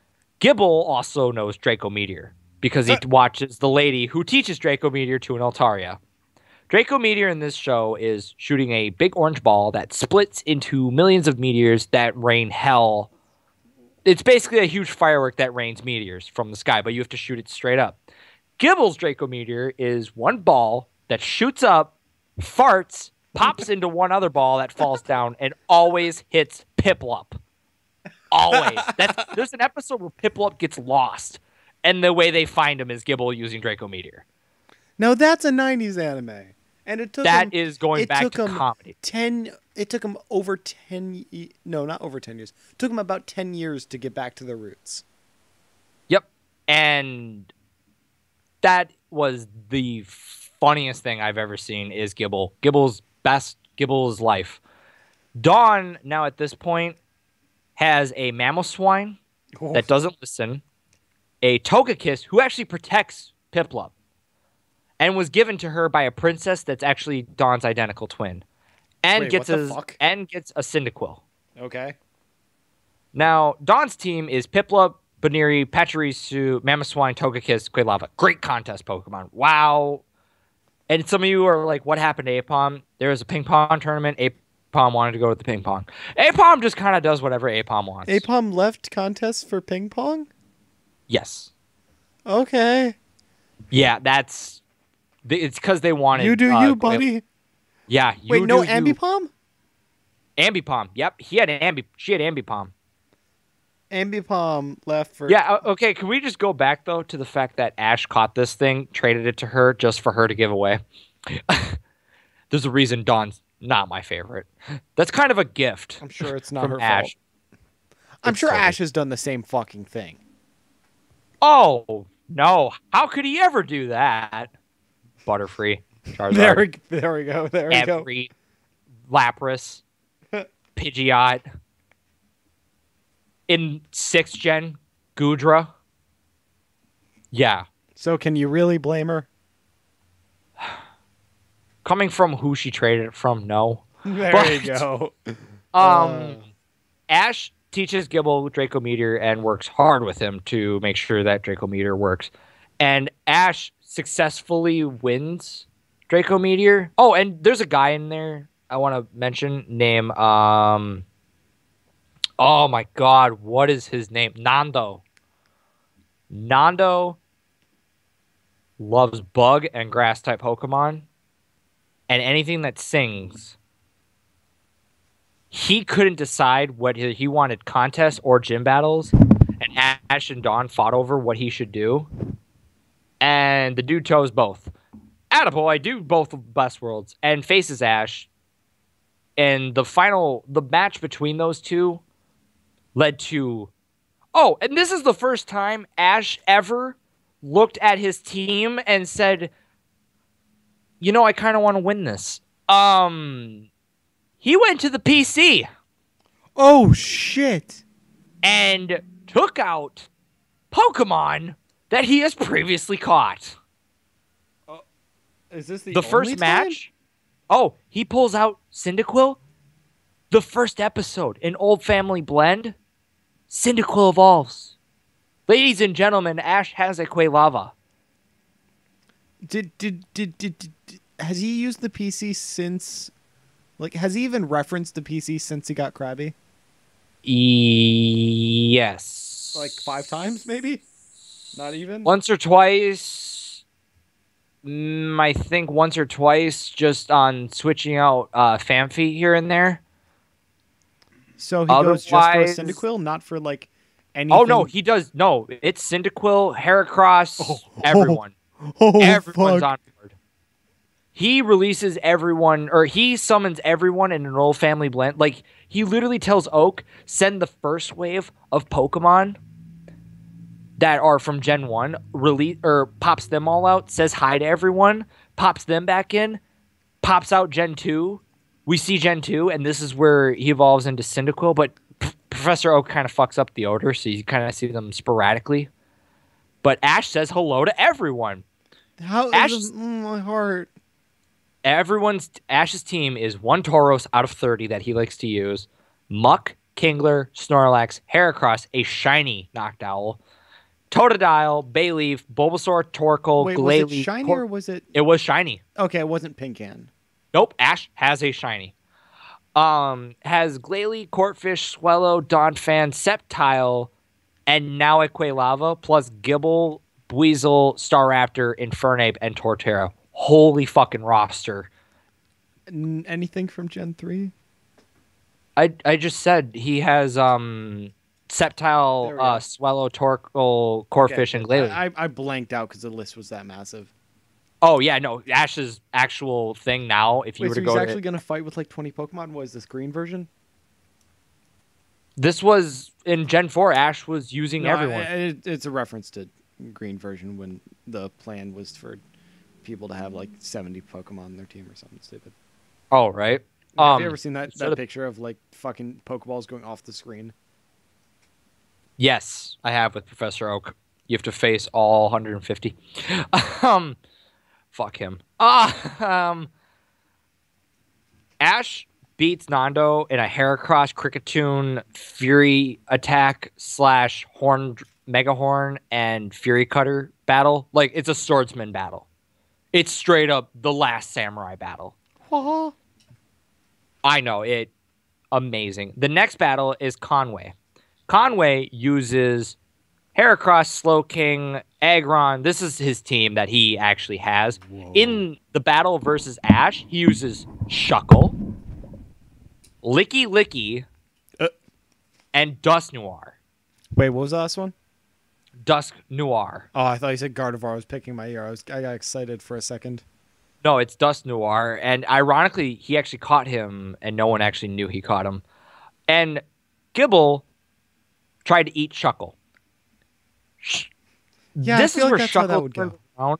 Gible also knows Draco Meteor because he Uh. watches the lady who teaches Draco Meteor to an Altaria. Draco Meteor in this show is shooting a big orange ball that splits into millions of meteors that rain hell. It's basically a huge firework that rains meteors from the sky, but you have to shoot it straight up. Gible's Draco Meteor is one ball that shoots up, farts, pops into one other ball that falls down, and always hits Piplup. Always. That's there's an episode where Piplup gets lost, and the way they find him is Gible using Draco Meteor. Now that's a '90s anime, and it took That him is going it back took to him comedy. ten. It took him over ten. No, not over ten years. It took him about ten years to get back to the roots. Yep. And that was the funniest thing I've ever seen is Gible. Gible's best Gible's life. Dawn now at this point has a Mamoswine that oh. doesn't listen, a Togekiss who actually protects Piplup, and was given to her by a princess that's actually Dawn's identical twin, and Wait, gets what the a fuck? and gets a Cyndaquil. Okay. Now, Dawn's team is Piplup, Buneary, Pachirisu, Mamoswine, Togekiss, Quilava. Great contest Pokemon. Wow. And some of you are like, what happened to Aipom? There was a ping pong tournament. A- Aipom wanted to go with the ping pong. Aipom just kind of does whatever Aipom wants. Aipom left contests for ping pong. yes. Okay, Yeah, that's. It's because they wanted. you do uh, you, buddy. Yeah. You Wait, no ambipom. Ambipom. Yep. He had an ambi. She had ambipom. Ambipom left for. Yeah. Okay. Can we just go back though to the fact that Ash caught this thing, traded it to her just for her to give away? There's a reason Dawn's not my favorite. That's kind of a gift I'm sure it's not her Ash. fault. I'm It's sure Ash has done the same fucking thing. Oh no! How could he ever do that? Butterfree, Charizard, There we, there we go. There we go. every Lapras, Pidgeot. In sixth gen, Goodra. Yeah, So can you really blame her? coming from who she traded it from, no. There But- you go. Um, Uh. Ash teaches Gible Draco Meteor and works hard with him to make sure that Draco Meteor works. And Ash successfully wins Draco Meteor. Oh, and there's a guy in there I want to mention name um Oh my god, what is his name? Nando. Nando loves bug and grass type Pokemon and anything that sings he couldn't decide whether he wanted contests or gym battles, and Ash and Dawn fought over what he should do. And the dude chose both. Attaboy, I do both of best worlds, and faces Ash. And the final, the match between those two led to. Oh, and this is the first time Ash ever looked at his team and said, you know, I kind of want to win this. Um, he went to the PC Oh shit! and took out Pokemon that he has previously caught. Oh, is this the, The, only first time? match, oh, he pulls out Cyndaquil. The first episode, an old family blend, Cyndaquil evolves. Ladies and gentlemen, Ash has a Quilava. Did, did did did did has he used the PC since? Like, has he even referenced the PC since he got Krabby? Yes. Like five times, maybe? Not even. once or twice. Mm, I think once or twice, just on switching out uh, Famfi here and there. So he goes just for Cyndaquil, not for like anything. Oh no, he does. No, it's Cyndaquil, Heracross, Oh. everyone. Oh, Everyone's fuck. on board. He releases everyone, or he summons everyone in an old family blend. Like he literally tells Oak, send the first wave of Pokemon that are from Gen One, release or pops them all out, says hi to everyone, pops them back in, pops out Gen Two. We see Gen Two, and this is where he evolves into Cyndaquil. But P- Professor Oak kind of fucks up the order, so you kind of see them sporadically. But Ash says hello to everyone. How Ash- is mm, my heart? everyone's Ash's team is one Tauros out of 30 that he likes to use. Muk, Kingler, Snorlax, Heracross, a shiny Noctowl, Totodile, Bayleef, Bulbasaur, Torkoal, Wait, was it shiny Cor- or was it? it was shiny. Okay, it wasn't Pincan. Nope, Ash has a shiny. Um, has Glalie, Corphish, Swellow, Donphan, Sceptile, and now a Quilava, plus Gible, Buizel, Staraptor, Infernape, and Torterra. Holy fucking roster. N- anything from Gen three? I I just said he has um We uh. Swellow, Torkoal, Corphish, and Glalie. I, I blanked out because the list was that massive. oh yeah, no, Ash's actual thing now. If you Wait, were so to he's go, actually gonna fight with like twenty Pokemon? Was this green version? this was in Gen Four. Ash was using No, everyone. I- it- it's a reference to green version when the plan was for people to have like seventy Pokemon in their team or something stupid. oh right. Have Um, you ever seen that, that picture of like fucking Pokeballs going off the screen? Yes, I have with Professor Oak. You have to face all 150. um, fuck him. Ah, um, Ash beats Nando in a Heracross Kricketune Fury attack slash Horn Mega Horn and Fury Cutter battle. Like it's a swordsman battle. It's straight up the last samurai battle. I know it. Amazing. The next battle is Conway. Conway uses Heracross, Slowking, Aggron. This is his team that he actually has. In the battle versus Ash, he uses Shuckle, Lickilicky, Uh. and Dusknoir. Wait, what was the last one? Dusk Noir. Oh, I thought you said Gardevoir. I was picking my ear. I was I got excited for a second. No, it's Dusknoir. And ironically, he actually caught him, and no one actually knew he caught him. And Gible tried to eat Shuckle. Sh- Yeah, I this feel is like where that's how that Shuckle would go. turned around.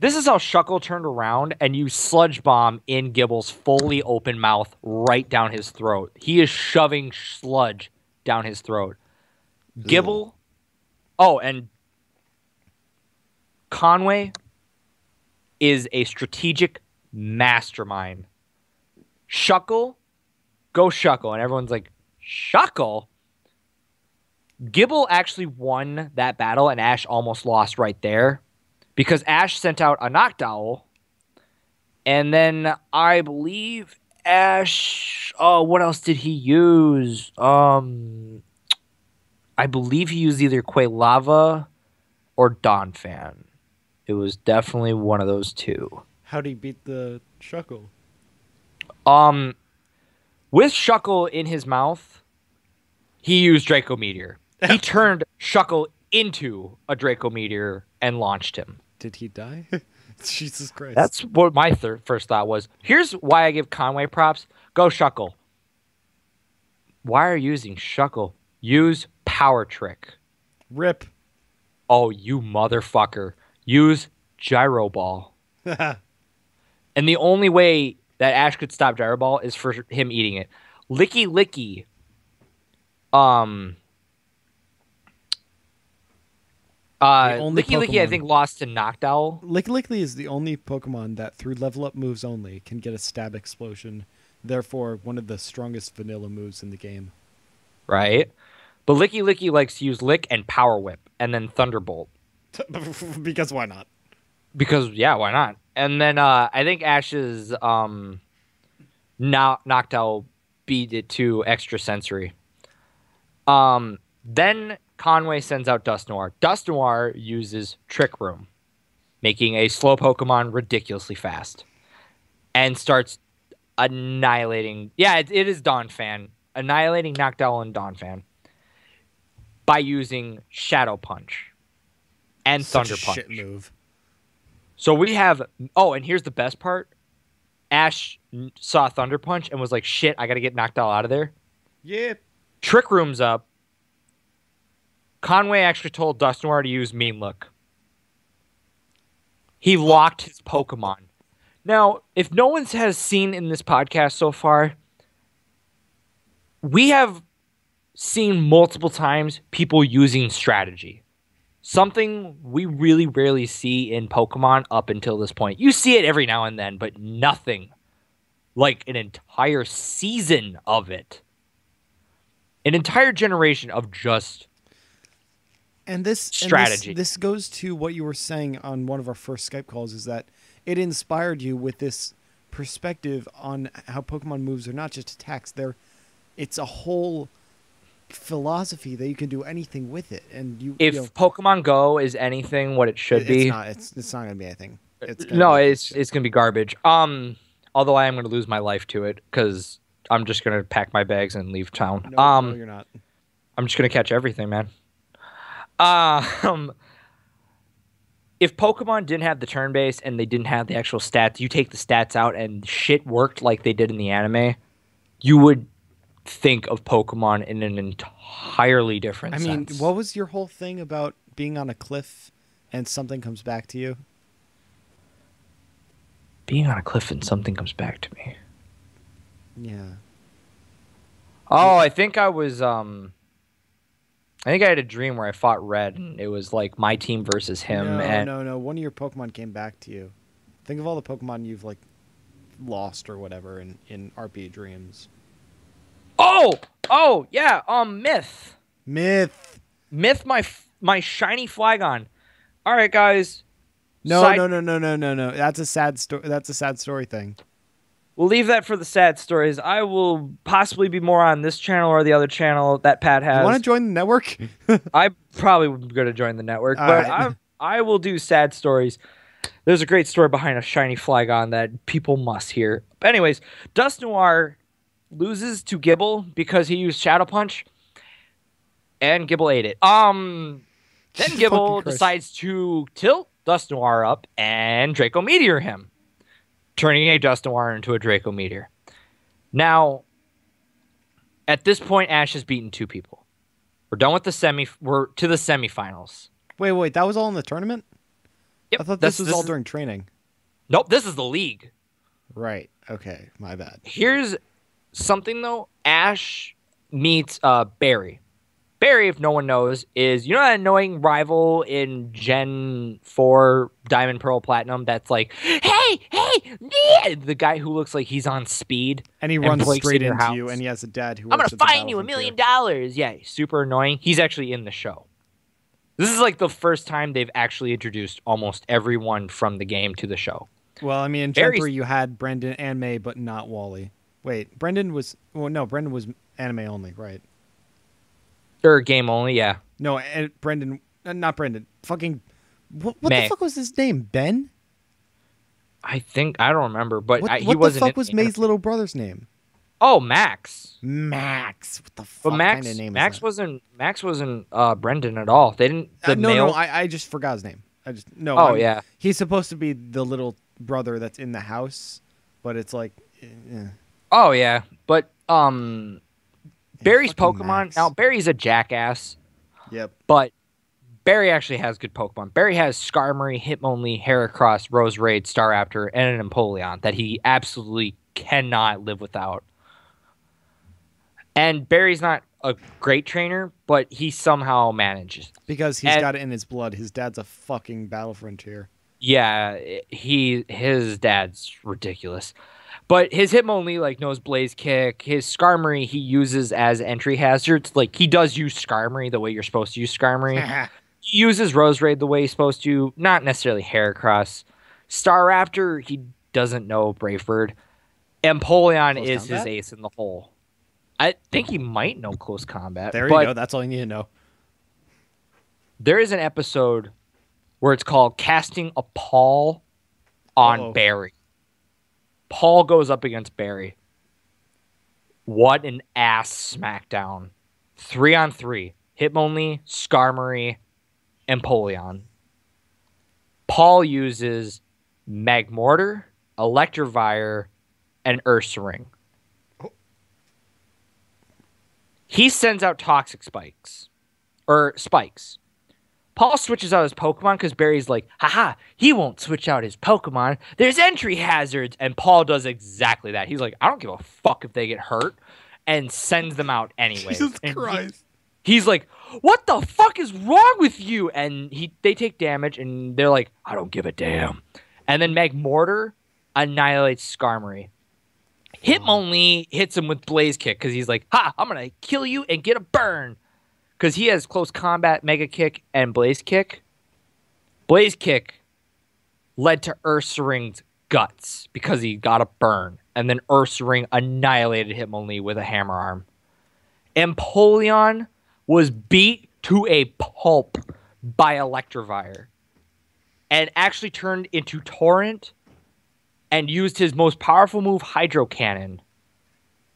This is how Shuckle turned around and you Sludge Bomb in Gible's fully open mouth right down his throat. He is shoving sludge down his throat. Gible. Oh, and Conway is a strategic mastermind. Shuckle, go Shuckle. And everyone's like, Shuckle? Gible actually won that battle, and Ash almost lost right there because Ash sent out a Noctowl. And then I believe Ash. Oh, what else did he use? Um, I believe he used either Quilava or Donphan. It was definitely one of those two. How'd he beat the Shuckle? Um, with Shuckle in his mouth, he used Draco Meteor. He turned Shuckle into a Draco Meteor and launched him. Did he die? Jesus Christ. That's what my thir- first thought was. Here's why I give Conway props. Go Shuckle. Why are you using Shuckle? Use Power Trick. Rip. Oh, you motherfucker. Use Gyro Ball. And the only way that Ash could stop Gyro Ball is for him eating it. Lickilicky. Um. Uh, The only Lickilicky, I think, lost to Noctowl. Lickilicky is the only Pokemon that, through level up moves only, can get a stab explosion. Therefore, one of the strongest vanilla moves in the game. right? But Lickilicky likes to use Lick and Power Whip and then Thunderbolt. because why not? Because yeah, why not? And then uh, I think Ash's um, no- Noctowl beat it to extra sensory. Um, then Conway sends out Dusknoir. Dust Noir uses Trick Room, making a slow Pokemon ridiculously fast, and starts annihilating. Yeah, it, it is Donphan annihilating Noctowl and Donphan by using Shadow Punch and Such Thunder Punch. shit move. So we have. Oh, and here's the best part. Ash saw Thunder Punch and was like, "Shit, I gotta get knocked out out of there." Yeah. Trick Room's up. Conway actually told Dusknoir to use Mean Look. He locked his Pokemon. Now, if no one has seen in this podcast so far, we have seen multiple times people using strategy. Something we really rarely see in Pokemon up until this point. You see it every now and then, but nothing like an entire season of it. An entire generation of just And this and this- this, goes to what you were saying on one of our first Skype calls is that it inspired you with this perspective on how Pokemon moves are not just attacks. They're it's a whole philosophy that you can do anything with it. And you if you know, Pokemon Go is anything what it should it- be. it's not it's, it's not gonna be anything. It's no, it's it's gonna be garbage. Um, although I am gonna lose my life to it because I'm just gonna pack my bags and leave town. no, um, no, you're not. I'm just gonna catch everything, man. Um, if Pokemon didn't have the turn base and they didn't have the actual stats, you take the stats out and shit worked like they did in the anime, you would think of Pokemon in an entirely different I mean, what was your whole thing about being on a cliff and something comes back to you? being on a cliff and something comes back to me. Yeah. Oh, I think I was um I think I had a dream where I fought Red and it was like my team versus him no, and no, no. One of your Pokemon came back to you. Think of all the Pokemon you've like lost or whatever in in RP dreams. Oh! Oh, yeah, um Myth. Myth. Myth my f- my shiny Flygon. All right, guys. No, Side- no, no, no, no, no, no. That's a sad story. That's a sad story thing. We'll leave that for the sad stories. I will possibly be more on this channel or the other channel that Pat has. You want to join the network? I'm probably going to join the network, All but right. I I will do sad stories. There's a great story behind a shiny Flygon that people must hear. But anyways, Dusknoir loses to Gible because he used Shadow Punch, and Gible ate it. Um, then Gible decides to tilt Dusknoir up and Draco Meteor him, turning a Dusknoir into a Draco Meteor. Now, at this point, Ash has beaten two people. We're done with the semi. We're to the semifinals. wait, wait, that was all in the tournament? Yep. I thought this- was all is- during training. Nope. This is the league. Right. Okay, my bad. Here's something though. Ash meets uh Barry. Barry, if no one knows, is you know that annoying rival in Gen Four Diamond Pearl Platinum. That's like, hey! The guy who looks like he's on speed. And he runs straight in into you, and he has a dad who. I'm gonna fine you a million dollars. Yeah, super annoying. He's actually in the show. This is like the first time they've actually introduced almost everyone from the game to the show. Well, I mean, in 3, you had Brendan and May, but not Wally. Wait, Brendan was. Well, no, Brendan was anime only, right? Or game only, yeah. No, and Brendan. uh, Not Brendan. Fucking. What, what the fuck was his name? Ben? I think I don't remember, but What, I, he what wasn't. What the fuck was May's little brother's name? Oh, Max. Max. What the But fuck Max, kind of name Max wasn't Max wasn't uh, Brendan at all. They didn't. The Uh, no, male, no, I, I just forgot his name. I just no. Oh, I'm- yeah. he's supposed to be the little brother that's in the house, but it's like, eh, Oh yeah, but um, Barry's Pokemon. Max. Now Barry's a jackass, yep. but Barry actually has good Pokemon. Barry has Skarmory, Hitmonlee, Heracross, Roserade, Staraptor, and an Empoleon that he absolutely cannot live without. And Barry's not a great trainer, but he somehow manages. Because he's And- got it in his blood. His dad's a fucking battle frontier. Yeah, he his dad's ridiculous. But his Hitmonlee like knows Blaze Kick. His Skarmory he uses as entry hazards. Like he does use Skarmory the way you're supposed to use Skarmory. he Roserade the way he's supposed to, not necessarily Heracross. Staraptor he doesn't know Brave Bird. Empoleon Close is his ace in the hole. I think he might know close combat. there you go. That's all you need to know. there is an episode where it's called casting a Paul on Uh-oh. Barry. Paul goes up against Barry. What an ass smackdown. Three on three. Hitmonlee, Skarmory, Empoleon. Paul uses Magmortar, Electivire, and Ursaring. He sends out Toxic Spikes. Or Spikes. Paul switches out his Pokemon because Barry's like, haha, he won't switch out his Pokemon. There's entry hazards. And Paul does exactly that. He's like, I don't give a fuck if they get hurt. And sends them out anyway. Jesus And he- Christ. he's like, "What the fuck is wrong with you?" And he they take damage, and they're like, "I don't give a damn." And then Magmortar annihilates Skarmory. Hitmonlee hits him with Blaze Kick because he's like, "Ha! I'm gonna kill you and get a burn." Because he has close combat, Mega Kick, and Blaze Kick. Blaze Kick led to Ursaring's guts because he got a burn, and then Ursaring annihilated Hitmonlee with a hammer arm. Empoleon was beat to a pulp by Electivire and actually turned into Torrent and used his most powerful move, Hydro Cannon.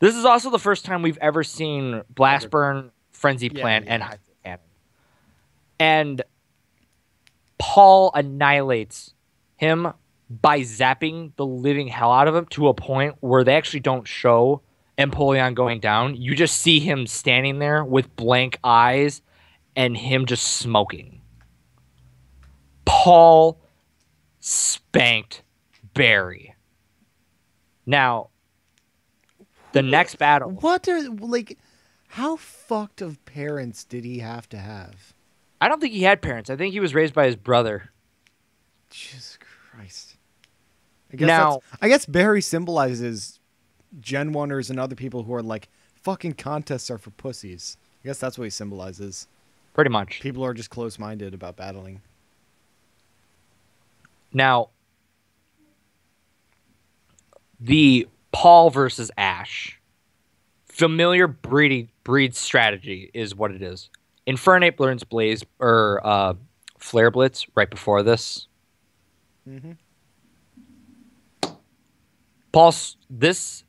This is also the first time we've ever seen Blast Burn, Frenzy Yeah, Plant, yeah. and Hydro Cannon. And Paul annihilates him by zapping the living hell out of him to a point where they actually don't show Empoleon going down. You just see him standing there with blank eyes and him just smoking. Paul spanked Barry. Now, the next battle. What are like? How fucked of parents did he have to have? I don't think he had parents. I think he was raised by his brother. Jesus Christ. I guess Now- I guess Barry symbolizes Gen Oneers and other people who are like fucking contests are for pussies. I guess that's what he symbolizes. Pretty much. People are just close minded about battling. Now, the Paul versus Ash. Familiar breed breed strategy is what it is. Infernape learns Blaze or uh, Flare Blitz right before this. Mm-hmm. Paul, this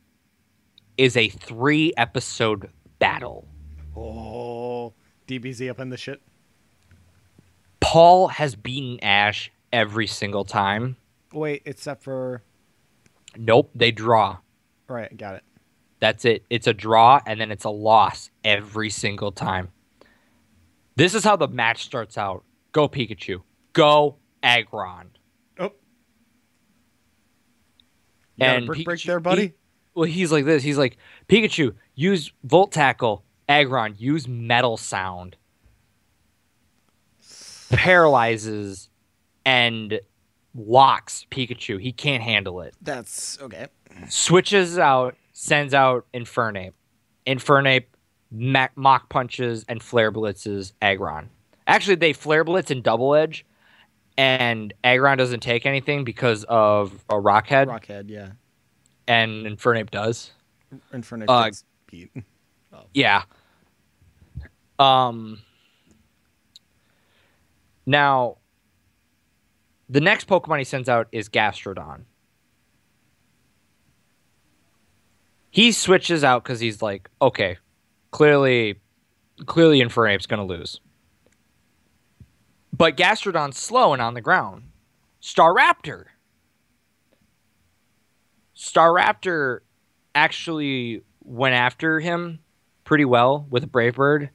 is a three episode battle. Oh, DBZ up in the shit. Paul has beaten Ash every single time. Wait, except for Nope, they draw. right, got it. That's it. It's a draw and then it's a loss every single time. This is how the match starts out. Go Pikachu. Go Aggron. Oh, you And break Pikachu- there, buddy. Well, he's like this. He's like, Pikachu, use Volt Tackle. Aggron, use Metal Sound. Paralyzes and locks Pikachu. He can't handle it. That's okay. switches out, sends out Infernape. Infernape Mach punches and flare blitzes Aggron. Actually, they flare blitz and double edge, and Aggron doesn't take anything because of a Rockhead, Rockhead, yeah. And Infernape does. Infernape Uh, gets beat. Yeah. Um. Now, the next Pokemon he sends out is Gastrodon. He switches out because he's like, okay, clearly, clearly Infernape's gonna lose. But Gastrodon's slow and on the ground. Staraptor. Staraptor actually went after him pretty well with a Brave Bird.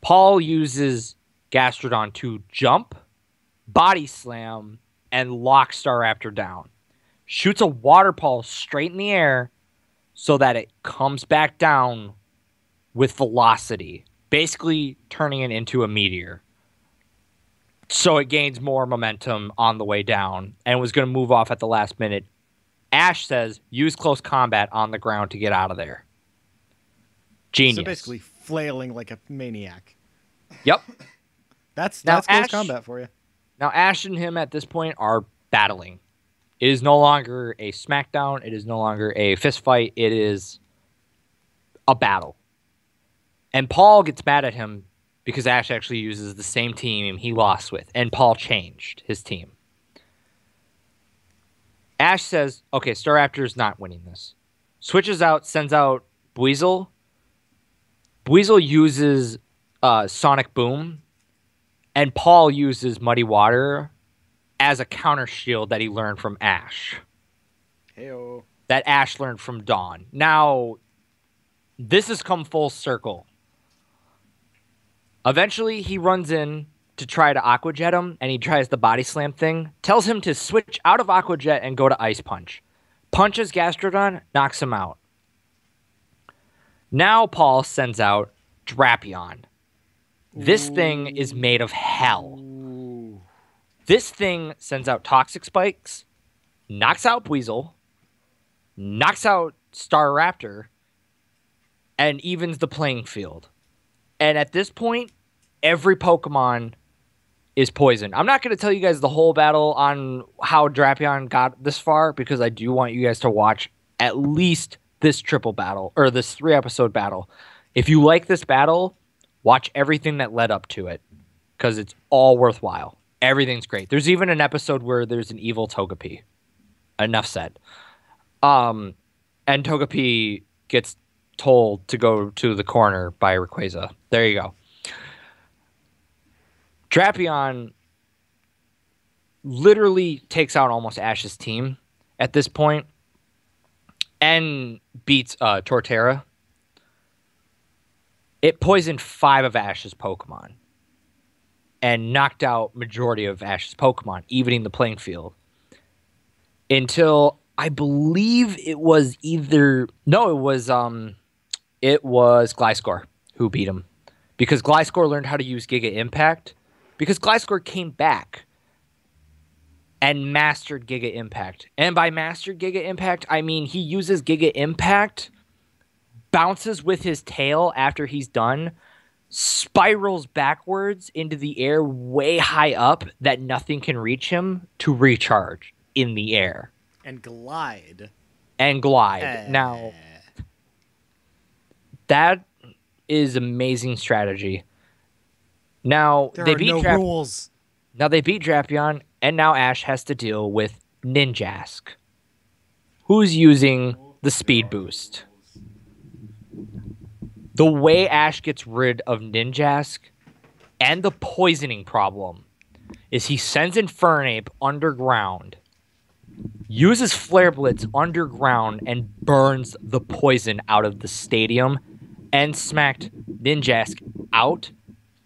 Paul uses Gastrodon to jump, body slam, and lock Staraptor down. Shoots a water pulse straight in the air so that it comes back down with velocity, basically turning it into a meteor. So it gains more momentum on the way down and was going to move off at the last minute. Ash says, use close combat on the ground to get out of there. Genius. So basically flailing like a maniac. Yep. That's Now, that's close Ash- combat for you. Now Ash and him at this point are battling. It is no longer a smackdown. It is no longer a fist fight. It is a battle. And Paul gets mad at him because Ash actually uses the same team he lost with, and Paul changed his team. Ash says, "Okay, Staraptor's not winning this." Switches out, sends out Buizel. Buizel uses uh, Sonic Boom and Paul uses Muddy Water as a counter shield that he learned from Ash. Heyo. That Ash learned from Dawn. Now, this has come full circle. Eventually, he runs in to try to Aqua Jet him, and he tries the body slam thing. Tells him to switch out of Aqua Jet and go to Ice Punch. Punches Gastrodon, knocks him out. Now, Paul sends out Drapion. This thing is made of hell. This thing sends out toxic spikes, knocks out Buizel, knocks out Staraptor, and evens the playing field. And at this point, every Pokemon is poison. I'm not going to tell you guys the whole battle on how Drapion got this far because I do want you guys to watch at least this triple battle or this three episode battle. If you like this battle, watch everything that led up to it because it's all worthwhile. Everything's great. There's even an episode where there's an evil Togepi. Enough said. Um, and Togepi gets told to go to the corner by Rayquaza. There you go. Drapion literally takes out almost Ash's team at this point and beats uh, Torterra. It poisoned five of Ash's Pokemon and knocked out majority of Ash's Pokemon, evening the playing field. Until I believe it was either no, it was um it was Gliscor who beat him. Because Gliscor learned how to use Giga Impact. Because Gliscor came back and mastered Giga Impact. And by mastered Giga Impact, I mean he uses Giga Impact, bounces with his tail after he's done, spirals backwards into the air way high up that nothing can reach him to recharge in the air. And glide. and glide. Eh. Now, that is amazing strategy. Now there they beat no Drap- rules. now they beat Drapion, and now Ash has to deal with Ninjask, who's using the speed boost. The way Ash gets rid of Ninjask and the poisoning problem is he sends Infernape underground, uses Flare Blitz underground, and burns the poison out of the stadium and smacked Ninjask out,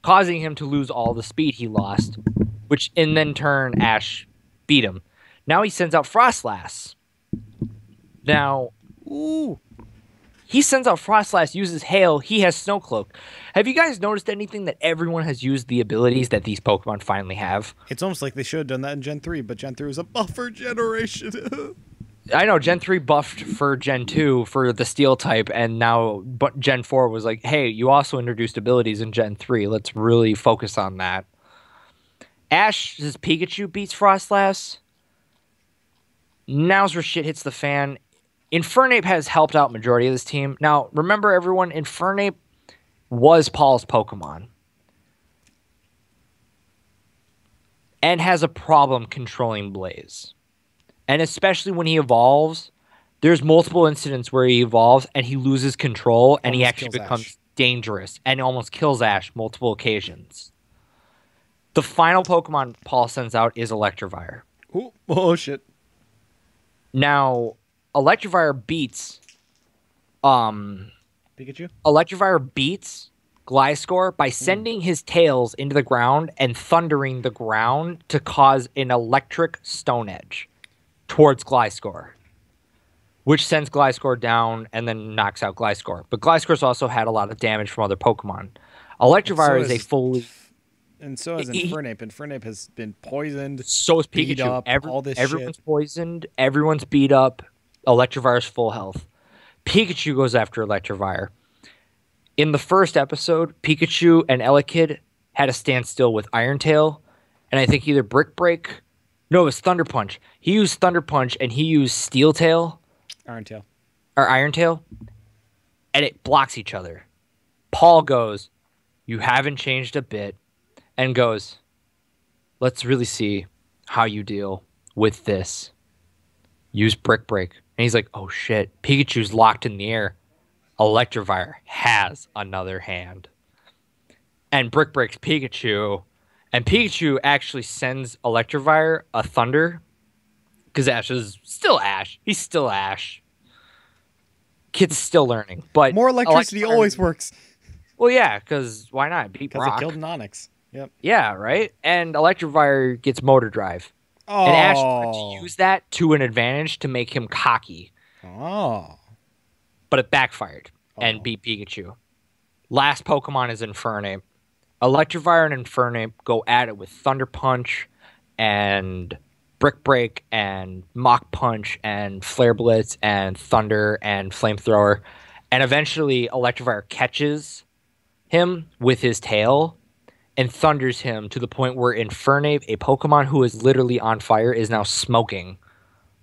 causing him to lose all the speed he lost, which in then turn Ash beat him. Now he sends out Froslass. Now Ooh. he sends out Froslass, uses Hail, he has Snowcloak. Have you guys noticed anything that everyone has used the abilities that these Pokemon finally have? It's almost like they should have done that in Gen 3, but Gen 3 was a buffer generation. I know Gen 3 buffed for Gen 2 for the Steel type, and now but Gen 4 was like, hey, you also introduced abilities in Gen 3. Let's really focus on that. Ash's Pikachu beats Froslass. Now's where shit hits the fan. Infernape has helped out majority of this team. Now, remember everyone, Infernape was Paul's Pokemon. And has a problem controlling Blaze. And especially when he evolves, there's multiple incidents where he evolves and he loses control and he actually becomes Ash. dangerous and almost kills Ash multiple occasions. The final Pokemon Paul sends out is Electivire. Ooh. Oh, shit. Now, Electivire beats um Pikachu? Electivire beats Gliscor by sending his tails into the ground and thundering the ground to cause an electric stone edge towards Gliscor, which sends Gliscor down and then knocks out Gliscor. But Gliscor's also had a lot of damage from other Pokemon. Electivire So is a is- fully And so is Infernape. Infernape has been poisoned. so is Pikachu. up, Every- all this everyone's poisoned. Everyone's beat up. Electivire's full health. Pikachu goes after Electivire. In the first episode, Pikachu and Elekid had a standstill with Iron Tail, and I think either Brick Break. No, it was Thunder Punch. He used Thunder Punch and he used Steel Tail Iron Tail. or Iron Tail, and it blocks each other. Paul goes, "You haven't changed a bit," and goes, "Let's really see how you deal with this. Use Brick Break." And he's like, "Oh shit, Pikachu's locked in the air. Electivire has another hand." And Brick breaks Pikachu, and Pikachu actually sends Electivire a Thunder, because Ash is still Ash. He's still Ash kid's still learning. But More electricity Electivire- always works. Well, yeah, because why not beat Because it Brock? killed Nonix. Yep. Yeah, right. And Electivire gets Motor Drive, Oh. and Ash tried to use that to an advantage to make him cocky, Oh. but it backfired and Oh. beat Pikachu. Last Pokemon is Infernape. Electivire and Infernape go at it with Thunder Punch and Brick Break and Mach Punch and Flare Blitz and Thunder and Flamethrower. And eventually Electivire catches him with his tail and thunders him to the point where Infernape, a Pokemon who is literally on fire, is now smoking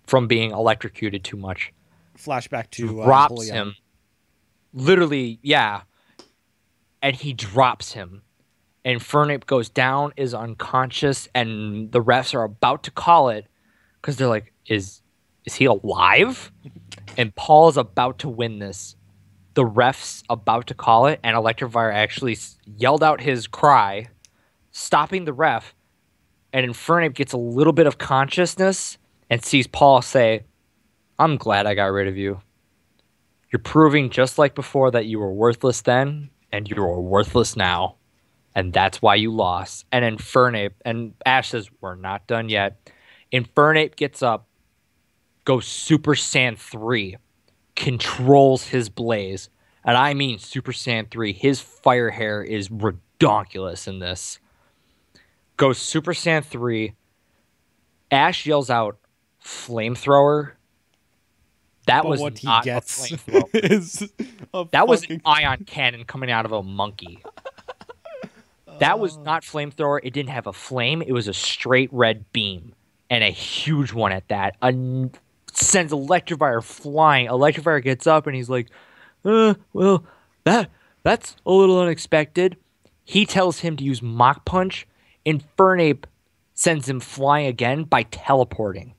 from being electrocuted too much Flashback to uh, drops Napoleon. him. Literally, yeah. And he drops him. And Fernape goes down, is unconscious, and the refs are about to call it because they're like, "Is is he alive?" And Paul's about to win this. The refs about to call it, and Electivire actually yelled out his cry, stopping the ref. And Infernape gets a little bit of consciousness and sees Paul say, I'm glad I got rid of you. You're proving just like before that you were worthless then, and you are worthless now. And that's why you lost. And Infernape, and Ash says, We're not done yet. Infernape gets up, goes Super Saiyan 3, controls his blaze. And I mean Super Saiyan 3. His fire hair is redonkulous in this. Goes Super Saiyan 3. Ash yells out, Flamethrower. That But was what he not gets a flamethrower. That was an ion cannon coming out of a monkey. That was not flamethrower. It didn't have a flame. It was a straight red beam and a huge one at that. A n- sends Electivire flying. Electivire gets up and he's like, uh, well, that that's a little unexpected. He tells him to use Mach Punch. Infernape sends him flying again by teleporting.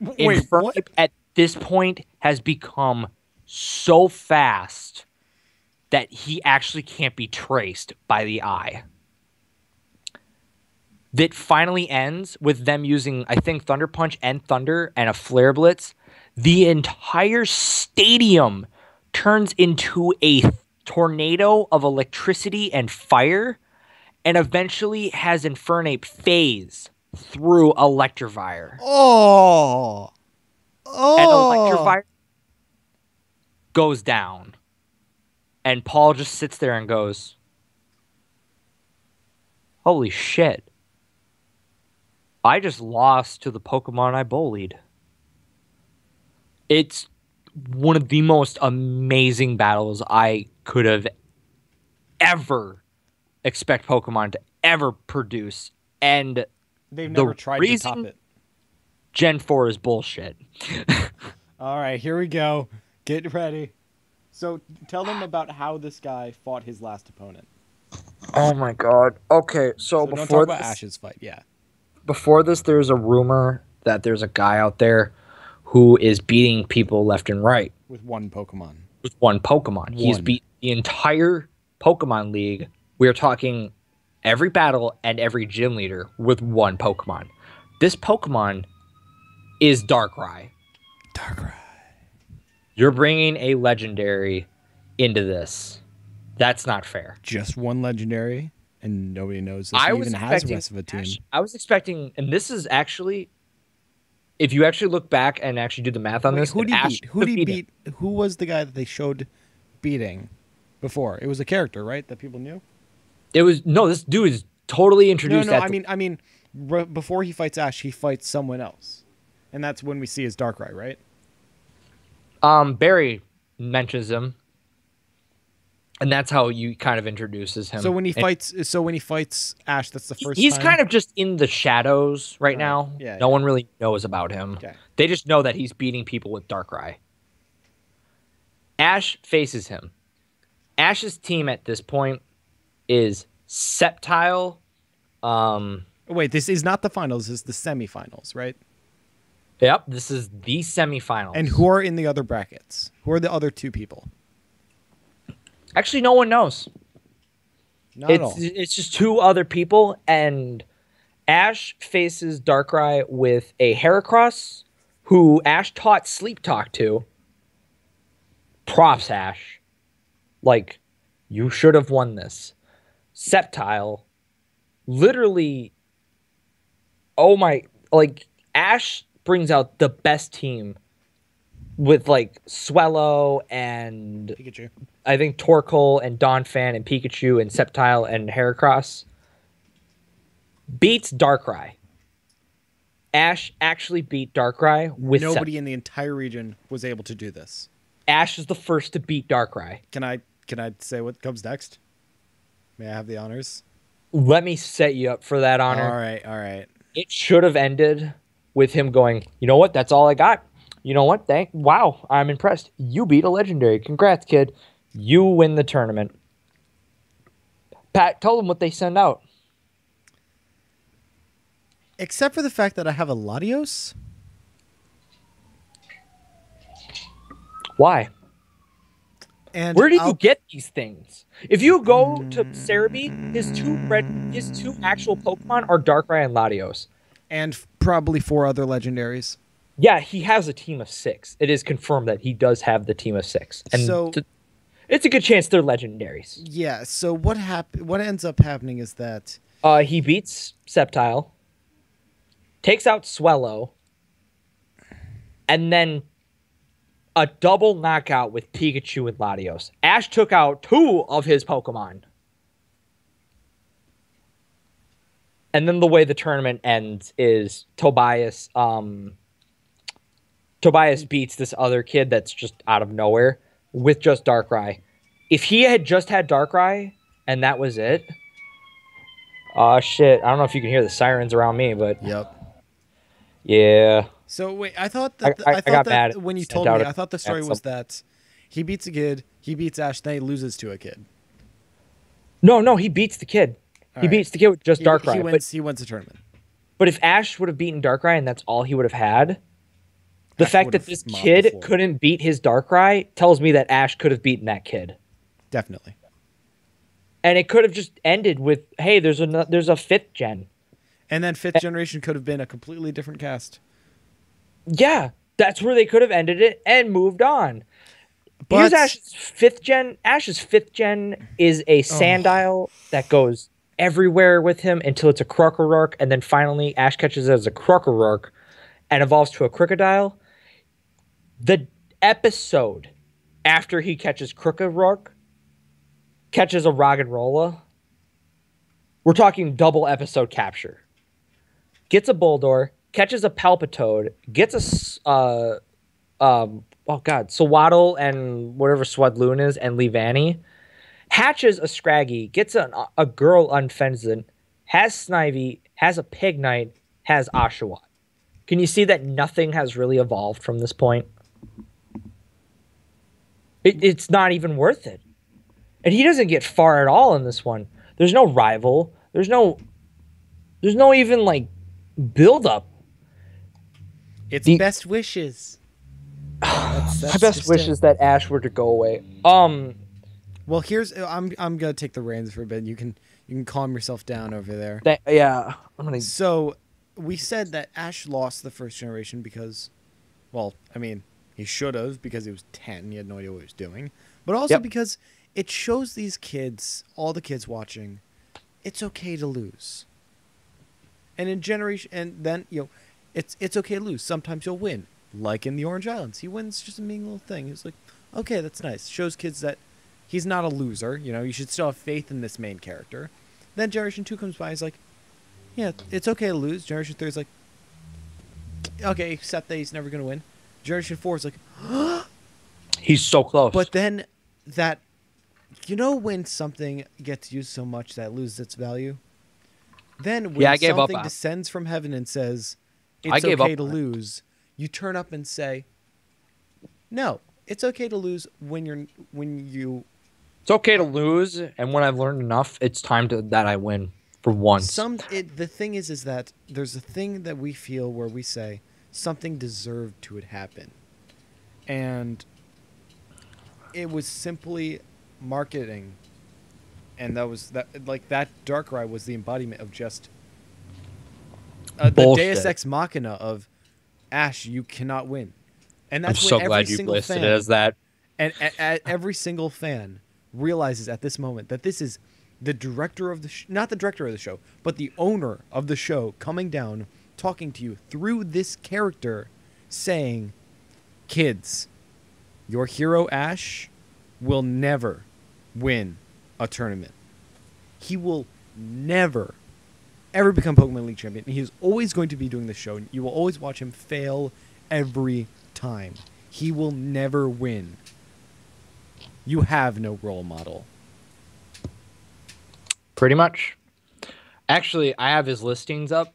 Wait, Infernape what? at this point has become so fast that he actually can't be traced by the eye. That finally ends with them using, I think, Thunder Punch and Thunder and a Flare Blitz. The entire stadium turns into a tornado of electricity and fire, and eventually has Infernape phase through Electivire. Oh. Oh. and oh. Electivire goes down. And Paul just sits there and goes, Holy shit. I just lost to the Pokemon I bullied. It's one of the most amazing battles I could have ever expect Pokemon to ever produce. And They've the never tried to top reason- it. Gen 4 is bullshit. All right, here we go. Get ready. So tell them about how this guy fought his last opponent. Oh my god. Okay, so, So before this, Ash's fight. Yeah. Before this there's a rumor that there's a guy out there who is beating people left and right With one Pokemon. with one Pokemon. He's One. beat the entire Pokemon League. We're talking every battle and every gym leader with one Pokemon. This Pokemon is Darkrai. Darkrai. You're bringing a legendary into this. That's not fair. Just one legendary, and nobody knows this I even was has the rest of a team. I was expecting, and this is actually, if you actually look back and actually do the math on Wait, this, who did he Ash beat? Who did he beat him-? Who was the guy that they showed beating before? It was a character, right? That people knew. It was no. This dude is totally No, introduced. no. at I the- mean, I mean, before he fights Ash, he fights someone else, and that's when we see his Darkrai, right? um, Barry mentions him, and that's how you kind of introduces him. So when he And fights, so when he fights Ash, that's the first. he's time? kind of just in the shadows right Right. now. Yeah, no yeah. one really knows about him. Okay. They just know that he's beating people with Darkrai. Ash faces him. Ash's team at this point is Sceptile. Um, Wait, this is not the finals. This is the semifinals, right? yep, this is the semifinals. And who are in the other brackets? Who are the other two people? Actually, no one knows. Not it's it's just two other people, and Ash faces Darkrai with a Heracross, who Ash taught Sleep Talk to. Props, Ash. Like, you should have won this. Sceptile, literally. Oh my! Like Ash brings out the best team with like Swellow and Pikachu. I think Torkoal and Donphan and Pikachu and Sceptile and Heracross beats Darkrai. Ash actually beat Darkrai with Nobody in the entire region was able to do this. Ash is the first to beat Darkrai. Can I can I say what comes next? May I have the honors? Let me set you up for that honor. All right, all right. It should have ended with him going, "You know what? That's all I got. You know what? Thank wow, I'm impressed. You beat a legendary. Congrats, kid. You win the tournament." Pat, tell them what they send out. Except for the fact that I have a Latios. Why? And Where did I'll- you get these things? If you go to Serebii, his two red, his two actual Pokemon are Darkrai and Latios. and probably four other legendaries. Yeah, he has a team of six. It is confirmed that he does have the team of six, and So- it's a good chance they're legendaries. Yeah. So what hap- What ends up happening is that Uh, he beats Sceptile, takes out Swellow, and then a double knockout with Pikachu and Latios. Ash took out two of his Pokemon. And then the way the tournament ends is Tobias um Tobias beats this other kid that's just out of nowhere with just Darkrai. If he had just had Darkrai and that was it, uh shit, I don't know if you can hear the sirens around me, but Yep. Yeah. So wait, I thought that I- I, I thought got that mad when you told me, I thought the story some- was that he beats a kid, he beats Ash, then he loses to a kid. No, no, he beats the kid. he Alright. beats the kid with just He, Darkrai. he but wins. He wins the tournament. But if Ash would have beaten Darkrai and that's all he would have had, the Ash fact that this kid couldn't beat his Darkrai tells me that Ash could have beaten that kid. Definitely. And it could have just ended with, "Hey, there's a there's a fifth gen." And then fifth generation could have been a completely different cast. Yeah, that's where they could have ended it and moved on. But- Here's Ash's fifth gen. Ash's fifth gen is a Sandile that goes everywhere with him until it's a Krokorok, and then finally Ash catches it as a Krokorok and evolves to a Krookodile. The episode after he catches Krokorok catches a Roggenrola. We're talking double episode capture. Gets a Boldore, catches a Palpitoad, gets a uh, um, oh god, Sewaddle and whatever Swadloon is, and Leavanny, hatches a Scraggy, gets a, girl Unfezant, has Snivy, has a Pignite, has Oshawott. Can you see that nothing has really evolved from this point? It, it's not even worth it. And he doesn't get far at all in this one. There's no rival. There's no there's no even like build up. It's The- best wishes. That's- My best wish is that Ash were to go away. Um Well, here's I'm I'm gonna take the reins for a bit. You can you can calm yourself down over there. that, yeah, I'm gonna So we said that Ash lost the first generation because, well, I mean, he should have because he was ten. He had no idea what he was doing, but also Yep. because it shows these kids, all the kids watching, it's okay to lose. And in generation, and then you know, it's it's okay to lose. Sometimes you'll win, like in the Orange Islands. He wins just a mean little thing. He's like, okay, that's nice. Shows kids that he's not a loser. You know, you should still have faith in this main character. Then Generation Two comes by. He's like, yeah, it's okay to lose. Generation Three is like, okay, except that he's never gonna win. Generation Four is like, He's so close. but then that, you know, when something gets used so much that it loses its value. Then when Yeah, up something on descends from heaven and says, "It's I gave okay up to lose," you turn up and say, "No, it's okay to lose when you're when you it's okay to lose, and when I've learned enough, it's time to that I win for once. Some it, the thing is is that there's a thing that we feel where we say something deserved to it happen. And it was simply marketing and that was that like that Darkrai was the embodiment of just uh, the Deus Ex Machina of Ash you cannot win. And that's I'm so glad you listed fan, it as that. and a, a, every single fan realizes at this moment that this is the director of the sh- not the director of the show, but the owner of the show coming down, talking to you through this character, saying, "Kids, your hero Ash will never win a tournament. He will never." Ever become Pokemon League champion? He is always going to be doing the show. You will always watch him fail every time. He will never win. You have no role model. Pretty much. Actually, I have his listings up.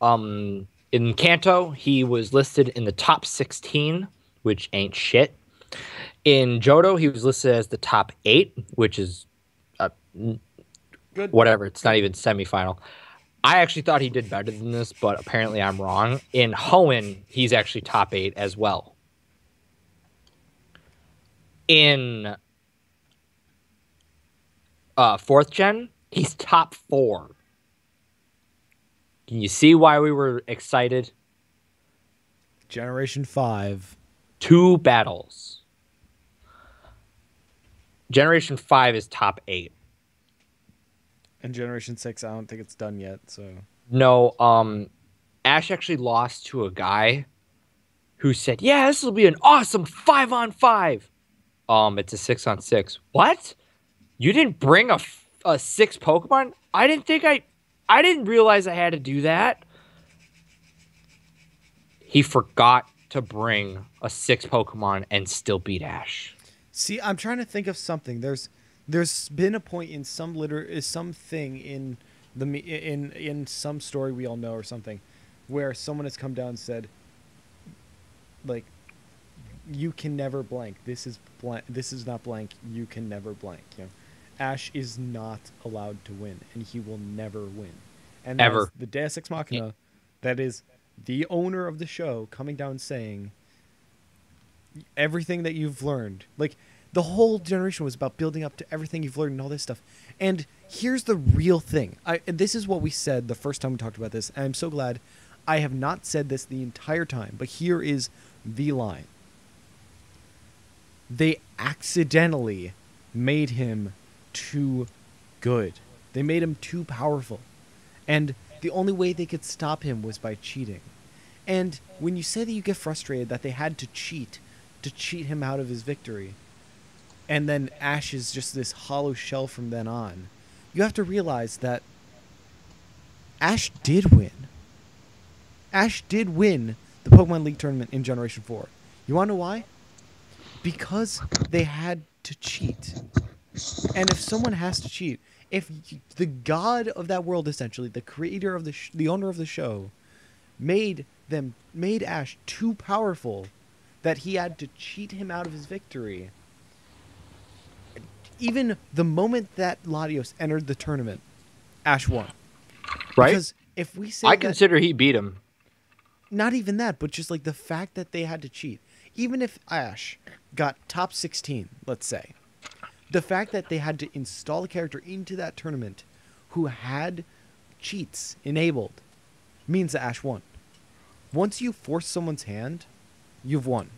Um, in Kanto, he was listed in the top 16, which ain't shit. In Johto, he was listed as the top eight, which is uh, Good. whatever. It's not even semifinal. I actually thought he did better than this, but apparently I'm wrong. In Hoenn, he's actually top eight as well. In uh, fourth gen, he's top four. Can you see why we were excited? Generation 5. Two battles. Generation five is top eight. And Generation 6, I don't think it's done yet, so. No, um, Ash actually lost to a guy who said, "Yeah, this will be an awesome five on five." Um, it's a six on six. What? You didn't bring a a six Pokemon? I didn't think I, I didn't realize I had to do that. He forgot to bring a six Pokemon and still beat Ash. See, I'm trying to think of something. There's there's been a point in some liter is something in the in in some story we all know or something where someone has come down and said, like, you can never blank. This is blank. This is not blank. You can never blank. You know, Ash is not allowed to win, and he will never win. And Ever. the Deus Ex Machina, that is the owner of the show coming down saying everything that you've learned. Like the whole generation was about building up to everything you've learned and all this stuff. And here's the real thing. I and this is what we said the first time we talked about this, and I'm so glad I have not said this the entire time, but here is the line. They accidentally made him too good. They made him too powerful. And the only way they could stop him was by cheating. And when you say that you get frustrated that they had to cheat to cheat him out of his victory, and then Ash is just this hollow shell from then on, you have to realize that Ash did win. Ash did win the Pokemon League tournament in Generation 4. You want to know why? Because they had to cheat. And if someone has to cheat, if the god of that world, essentially, the creator of the, sh- the owner of the show, made them, made Ash too powerful that he had to cheat him out of his victory. Even the moment that Latios entered the tournament, Ash won. Right? Because if we say I that, consider he beat him. not even that, but just like the fact that they had to cheat. Even if Ash got top 16, let's say, the fact that they had to install a character into that tournament who had cheats enabled means that Ash won. Once you force someone's hand, you've won.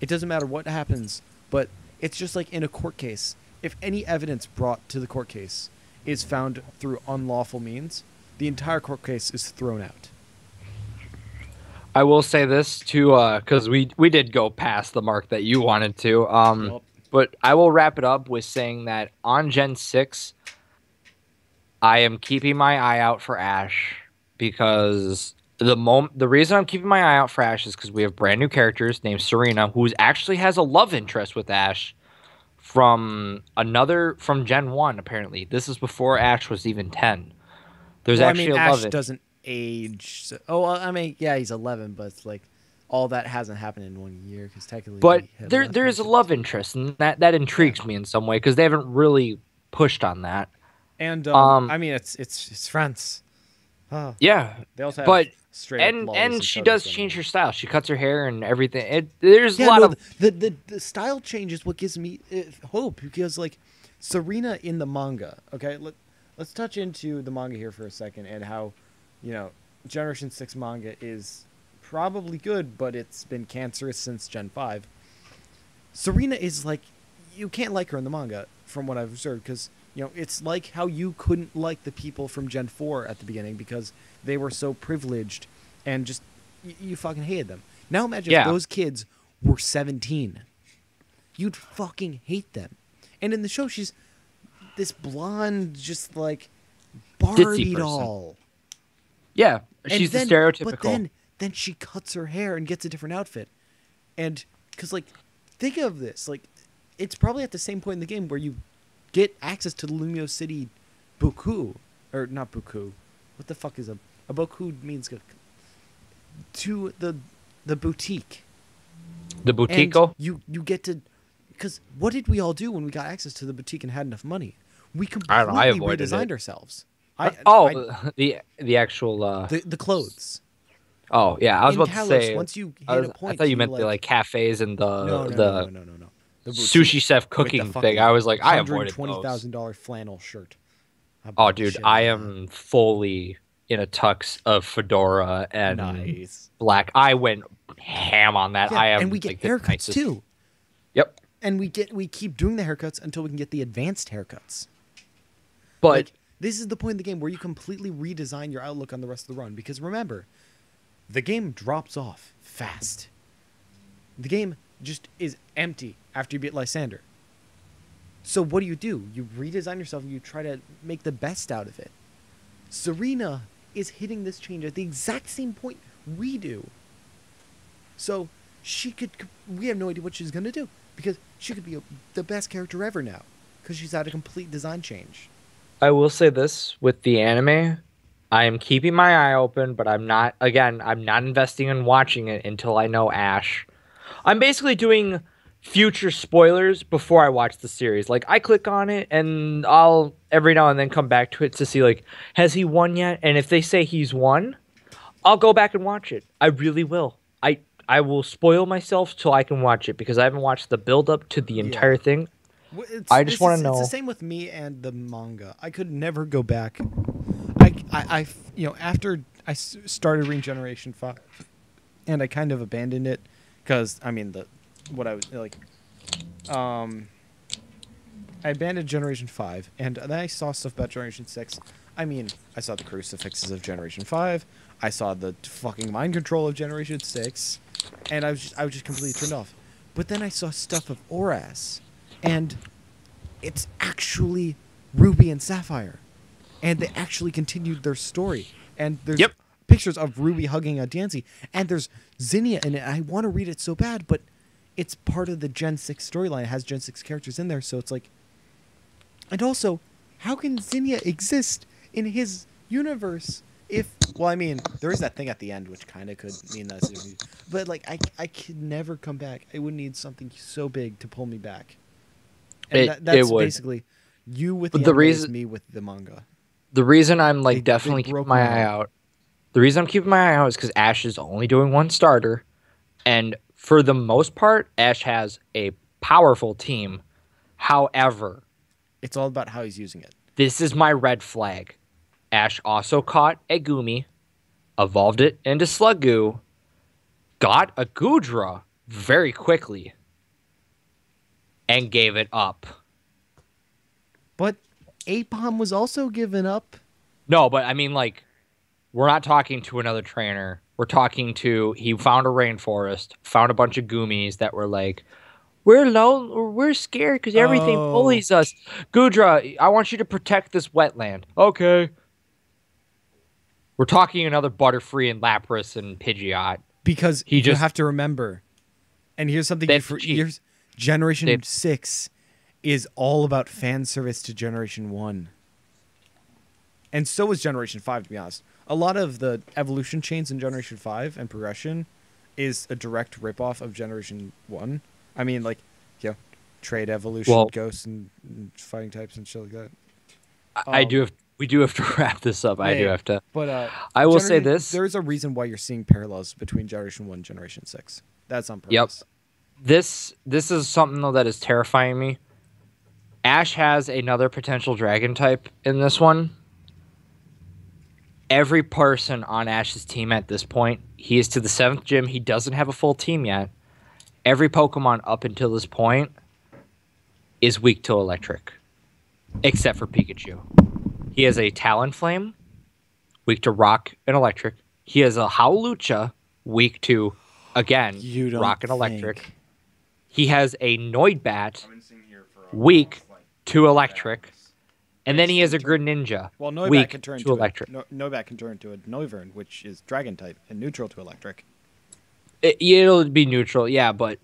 It doesn't matter what happens, but it's just like in a court case. If any evidence brought to the court case is found through unlawful means, the entire court case is thrown out. I will say this too, because we we did go past the mark that you wanted to. Um, Yup. But I will wrap it up with saying that on Gen six, I am keeping my eye out for Ash because the moment the reason I'm keeping my eye out for Ash is because we have brand new characters named Serena, who actually has a love interest with Ash from another from Gen one. Apparently, this is before Ash was even ten. There's well, actually I mean, a Ash doesn't age. So, oh, I mean, yeah, he's 11, but it's like all that hasn't happened in one year because technically. but there there is a love interest and that that intrigues me in some way because they haven't really pushed on that And um, um, I mean, it's it's it's France. Oh, yeah they also have but straight and and and she does change on. her style she cuts her hair and everything it there's Yeah, a lot no, of the, the the style change is what gives me uh, hope because like Serena in the manga. Okay, let let's touch into the manga here for a second and how, you know, Generation Six manga is probably good, but it's been cancerous since Gen Five. Serena is like, you can't like her in the manga from what I've observed because you know it's like how you couldn't like the people from Gen Four at the beginning because they were so privileged and just you, you fucking hated them. Now imagine Yeah. if those kids were 17. You'd fucking hate them. And in the show, she's this blonde, just like Barbie doll. yeah she's then- the stereotypical But then, then she cuts her hair and gets a different outfit. And because, like, think of this. Like, it's probably at the same point in the game where you get access to the Lumiose City Buku. Or not Buku. What the fuck is a. A Buku means. To the the boutique. the boutique. you you get to because what did we all do when we got access to the boutique and had enough money? We I completely know, I redesigned it. ourselves. I, oh I- the the actual uh the the clothes. Oh yeah i was in about to say once you hit I, was- a point, I thought you you, meant the like cafes and the no, no, the no, no, no, no, no. The sushi chef cooking thing i was like i avoided twenty those thousand dollar flannel shirt. Oh dude i out of that. am fully in a tux of fedora and nice. black i went ham on that Yeah, i am and we get like, haircuts nicest- too. yep And we get we keep doing the haircuts until we can get the advanced haircuts. but Like, this is the point in the game where you completely redesign your outlook on the rest of the run. Because remember, the game drops off fast. The game just is empty after you beat Lysandre. So what do you do? You redesign yourself and you try to make the best out of it. Serena is hitting this change at the exact same point we do. So she could. We have no idea what she's gonna do because she could be a, the best character ever now because she's had a complete design change. I will say this with the anime, I am keeping my eye open, but I'm not again, I'm not investing in watching it until I know Ash. I'm basically doing future spoilers before I watch the series. Like I click on it and I'll every now and then come back to it to see like has he won yet? And if they say he's won, I'll go back and watch it. I really will. I I will spoil myself till I can watch it because I haven't watched the build up to the entire thing. It's, I just the- It's know- the same with me and the manga. I could never go back. I, I, you know, after I started reading Generation Five, and I kind of abandoned it because I mean the what I was like, um, I abandoned Generation Five, and then I saw stuff about Generation Six. I mean, I saw the crucifixes of Generation Five. I saw the fucking mind control of Generation Six, and I was just, I was just completely turned off. But then I saw stuff of Oras, and it's actually Ruby and Sapphire, and they actually continued their story. And there's Yep. pictures of Ruby hugging a Dancy, and there's Zinnia in it. I want to read it so bad, but it's part of the Gen Six storyline. It has Gen Six characters in there, so it's like. And also, how can Zinnia exist in his universe if? Well, I mean, there is that thing at the end which kind of could mean that, but like, I I could never come back. I would need something so big to pull me back. And It- that, it that's would. basically you with the, the reason- me with the manga. The reason I'm like they definitely keeping my eye out. out. The reason I'm keeping my eye out is because Ash is only doing one starter, and for the most part, Ash has a powerful team. However, It's all about how he's using it. this is my red flag. Ash also caught a Goomy, evolved it into Sliggoo, got a Goodra very quickly, and gave it up. But Aipom was also given up. No, but I mean, like, we're not talking to another trainer. We're talking to he found a rainforest, found a bunch of Goomies that were like, "We're alone. we're scared because everything Oh. bullies us." Goodra, I want you to protect this wetland. Okay. We're talking another Butterfree and Lapras and Pidgeot. because He you just- have to remember. And here's something you for, here's Generation They- 6 is all about fan service to Generation 1. And so is Generation 5 to be honest. A lot of the evolution chains in Generation 5 and progression is a direct ripoff of Generation 1. I mean like, you know, trade evolution, Well- ghosts and, and fighting types and shit like that. I, I Um, do have. We do have to wrap this up. I do have to. But uh, I will say this. There's a reason why you're seeing parallels between Generation 1 and Generation 6. That's on purpose. Yep. this this is something though that is terrifying me. Ash has another potential dragon type in this one. Every person on Ash's team at this point, he is to the seventh gym. He doesn't have a full team yet. Every Pokemon up until this point is weak to electric, except for Pikachu. He has a Talonflame, weak to rock and electric. He has a Hawlucha, weak to, again, rock and electric. think. He has a Noibat, weak to electric. And then he has a Greninja, Well, Noibat weak can turn to to electric. A, no, Noibat can turn to a Noivern, which is dragon type and neutral to electric. It, it'll be neutral, yeah, but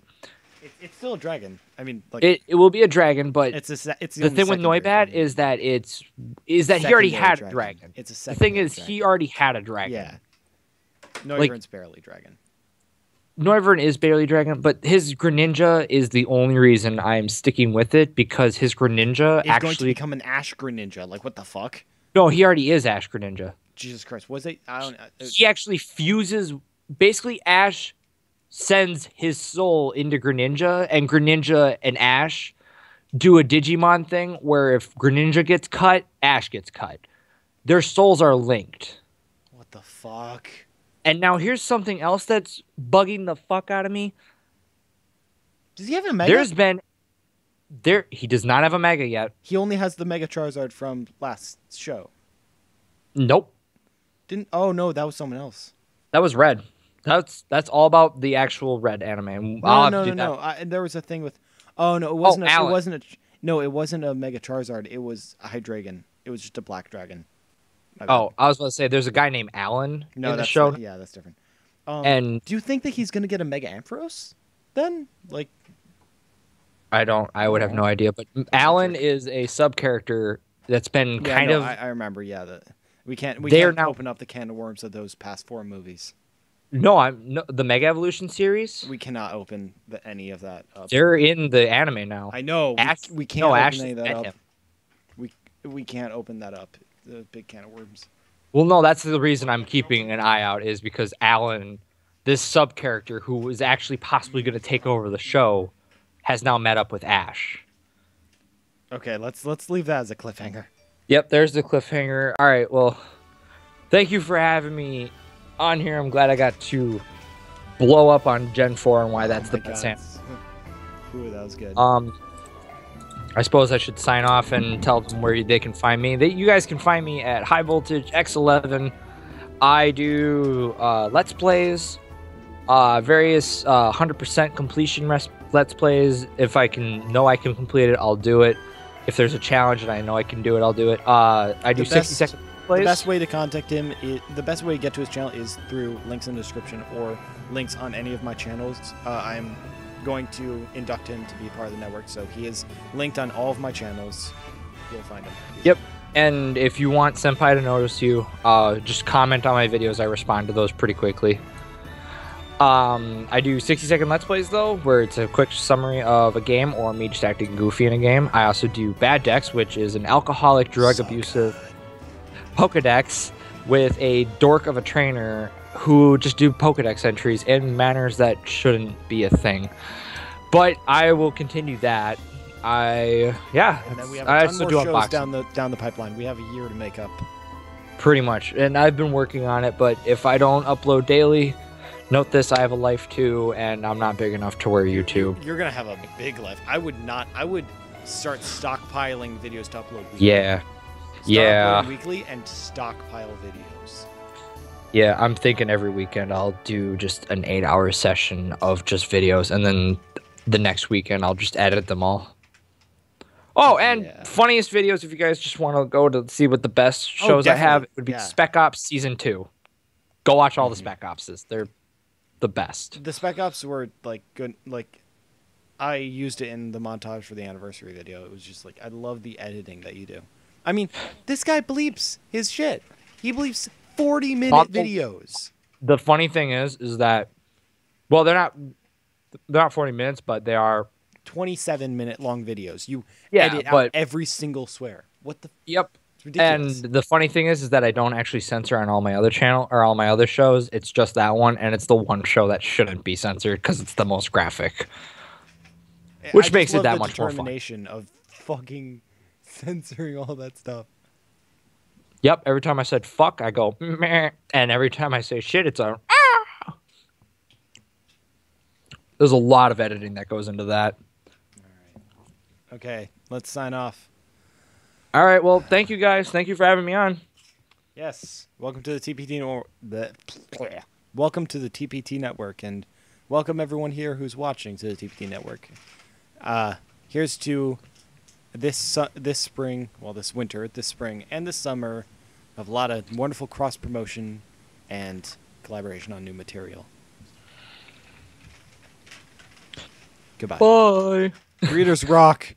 It, it's still a dragon. I mean, like it, it will be a dragon. But it's a it's the, the thing with secondary Noibat dragon. is that it's is that he already Secondary had a dragon. dragon. It's a The thing secondary is, he already had a dragon. yeah. Noivern's barely dragon. Noivern is barely dragon, but his Greninja is the only reason I'm sticking with it because his Greninja It's going to actually become an Ash Greninja. Like what the fuck? no, he already is Ash Greninja. Jesus Christ! Was it? I don't. Uh, he actually fuses basically ash sends his soul into greninja and greninja and ash do a digimon thing where if greninja gets cut ash gets cut their souls are linked what the fuck? And now here's something else that's bugging the fuck out of me Does he have a Mega? there's been there he does not have a mega yet He only has the Mega Charizard from last show. nope Didn't? Oh no, that was someone else. that was red that's that's all about the actual red anime No, no, no, no. I, and there was a thing with. Oh no, it wasn't. Oh, a, it wasn't a. No, it wasn't a Mega Charizard. It was a Hydreigon. It was just a black dragon. Oh i was going to say there's a guy named alan no, in the show yeah, that's different. Um, and do you think that he's gonna get a Mega Ampharos? Then, like, I don't. I would have no idea. But Alan is a sub character that's been yeah, kind no, of. I, I remember. Yeah, that We can't. We They are can't now- open up the can of worms of those past four movies. No, I'm no, the Mega Evolution series. We cannot open the, any of that up. They're in the anime now. I know. Ash- we, we can't no, open Ashley any that up. him. We we can't open that up. The big can of worms. Well, no, that's the reason I'm keeping an eye out is because Alan, this sub character who is actually possibly going to take over the show, has now met up with Ash. Okay, let's let's leave that as a cliffhanger. Yep, there's the cliffhanger. All right, well, thank you for having me on here. I'm glad I got to blow up on Gen 4 and why that's Oh the best. Ooh, that was good. Um, I suppose I should sign off and tell them where they can find me. They, you guys can find me at HiVoltage X11. I do uh, Let's Plays, uh, various uh, 100% completion res- Let's Plays. If I can know I can complete it, I'll do it. If there's a challenge and I know I can do it, I'll do it. Uh, I do The 60 best- the best way to contact him, is, the best way to get to his channel is through links in the description or links on any of my channels. Uh, I'm going to induct him to be part of the network, so he is linked on all of my channels. You'll find him. Yep. And if you want Senpai to notice you, uh, just comment on my videos. I respond to those pretty quickly. Um, I do 60 second Let's Plays though, where it's a quick summary of a game or me just acting goofy in a game. I also do Bad Decks, which is an alcoholic, drug So abusive Pokedex with a dork of a trainer who just do Pokedex entries in manners that shouldn't be a thing. But I will continue that. I yeah, And then we have I do shows unboxing. down the down the pipeline. We have a year to make up. pretty much and i've been working on it but if i don't upload daily note this i have a life too and i'm not big enough to wear youtube You're gonna have a big life. I would not. I would start stockpiling videos to upload. Weekly. yeah Start yeah. weekly and stockpile videos. Yeah i'm thinking every weekend i'll do just an eight hour session of just videos and then the next weekend i'll just edit them all oh and Yeah. funniest videos if you guys just want to go to see what the best Oh, shows i have definitely. would be Yeah. spec ops season two go watch all the Mhm. spec opses they're the best The spec ops were like good. Like I used it in the montage for the anniversary video. It was just like I love the editing that you do. I mean, this guy bleeps his shit. He bleeps forty minute Awful. videos. the funny thing is is that well they're not they're not 40 minutes but they are 27 minute long videos. You Yeah, edit out but- every single swear. What the? yep ridiculous. and the funny thing is is that i don't actually censor on all my other channel or all my other shows it's just that one and it's the one show that shouldn't be censored because it's the most graphic which just makes it that much more fun. of fucking censoring all that stuff. Yep every time i said fuck i go meh and every time i say shit it's a ah! there's a lot of editing that goes into that Okay, let's sign off. all right well thank you guys thank you for having me on Yes. Welcome to the TPT or the Welcome to the TPT network and welcome everyone here who's watching to the TPT network. Uh here's to this su- this spring, well this winter, this spring and this summer of a lot of wonderful cross promotion and collaboration on new material. Goodbye. bye Readers rock.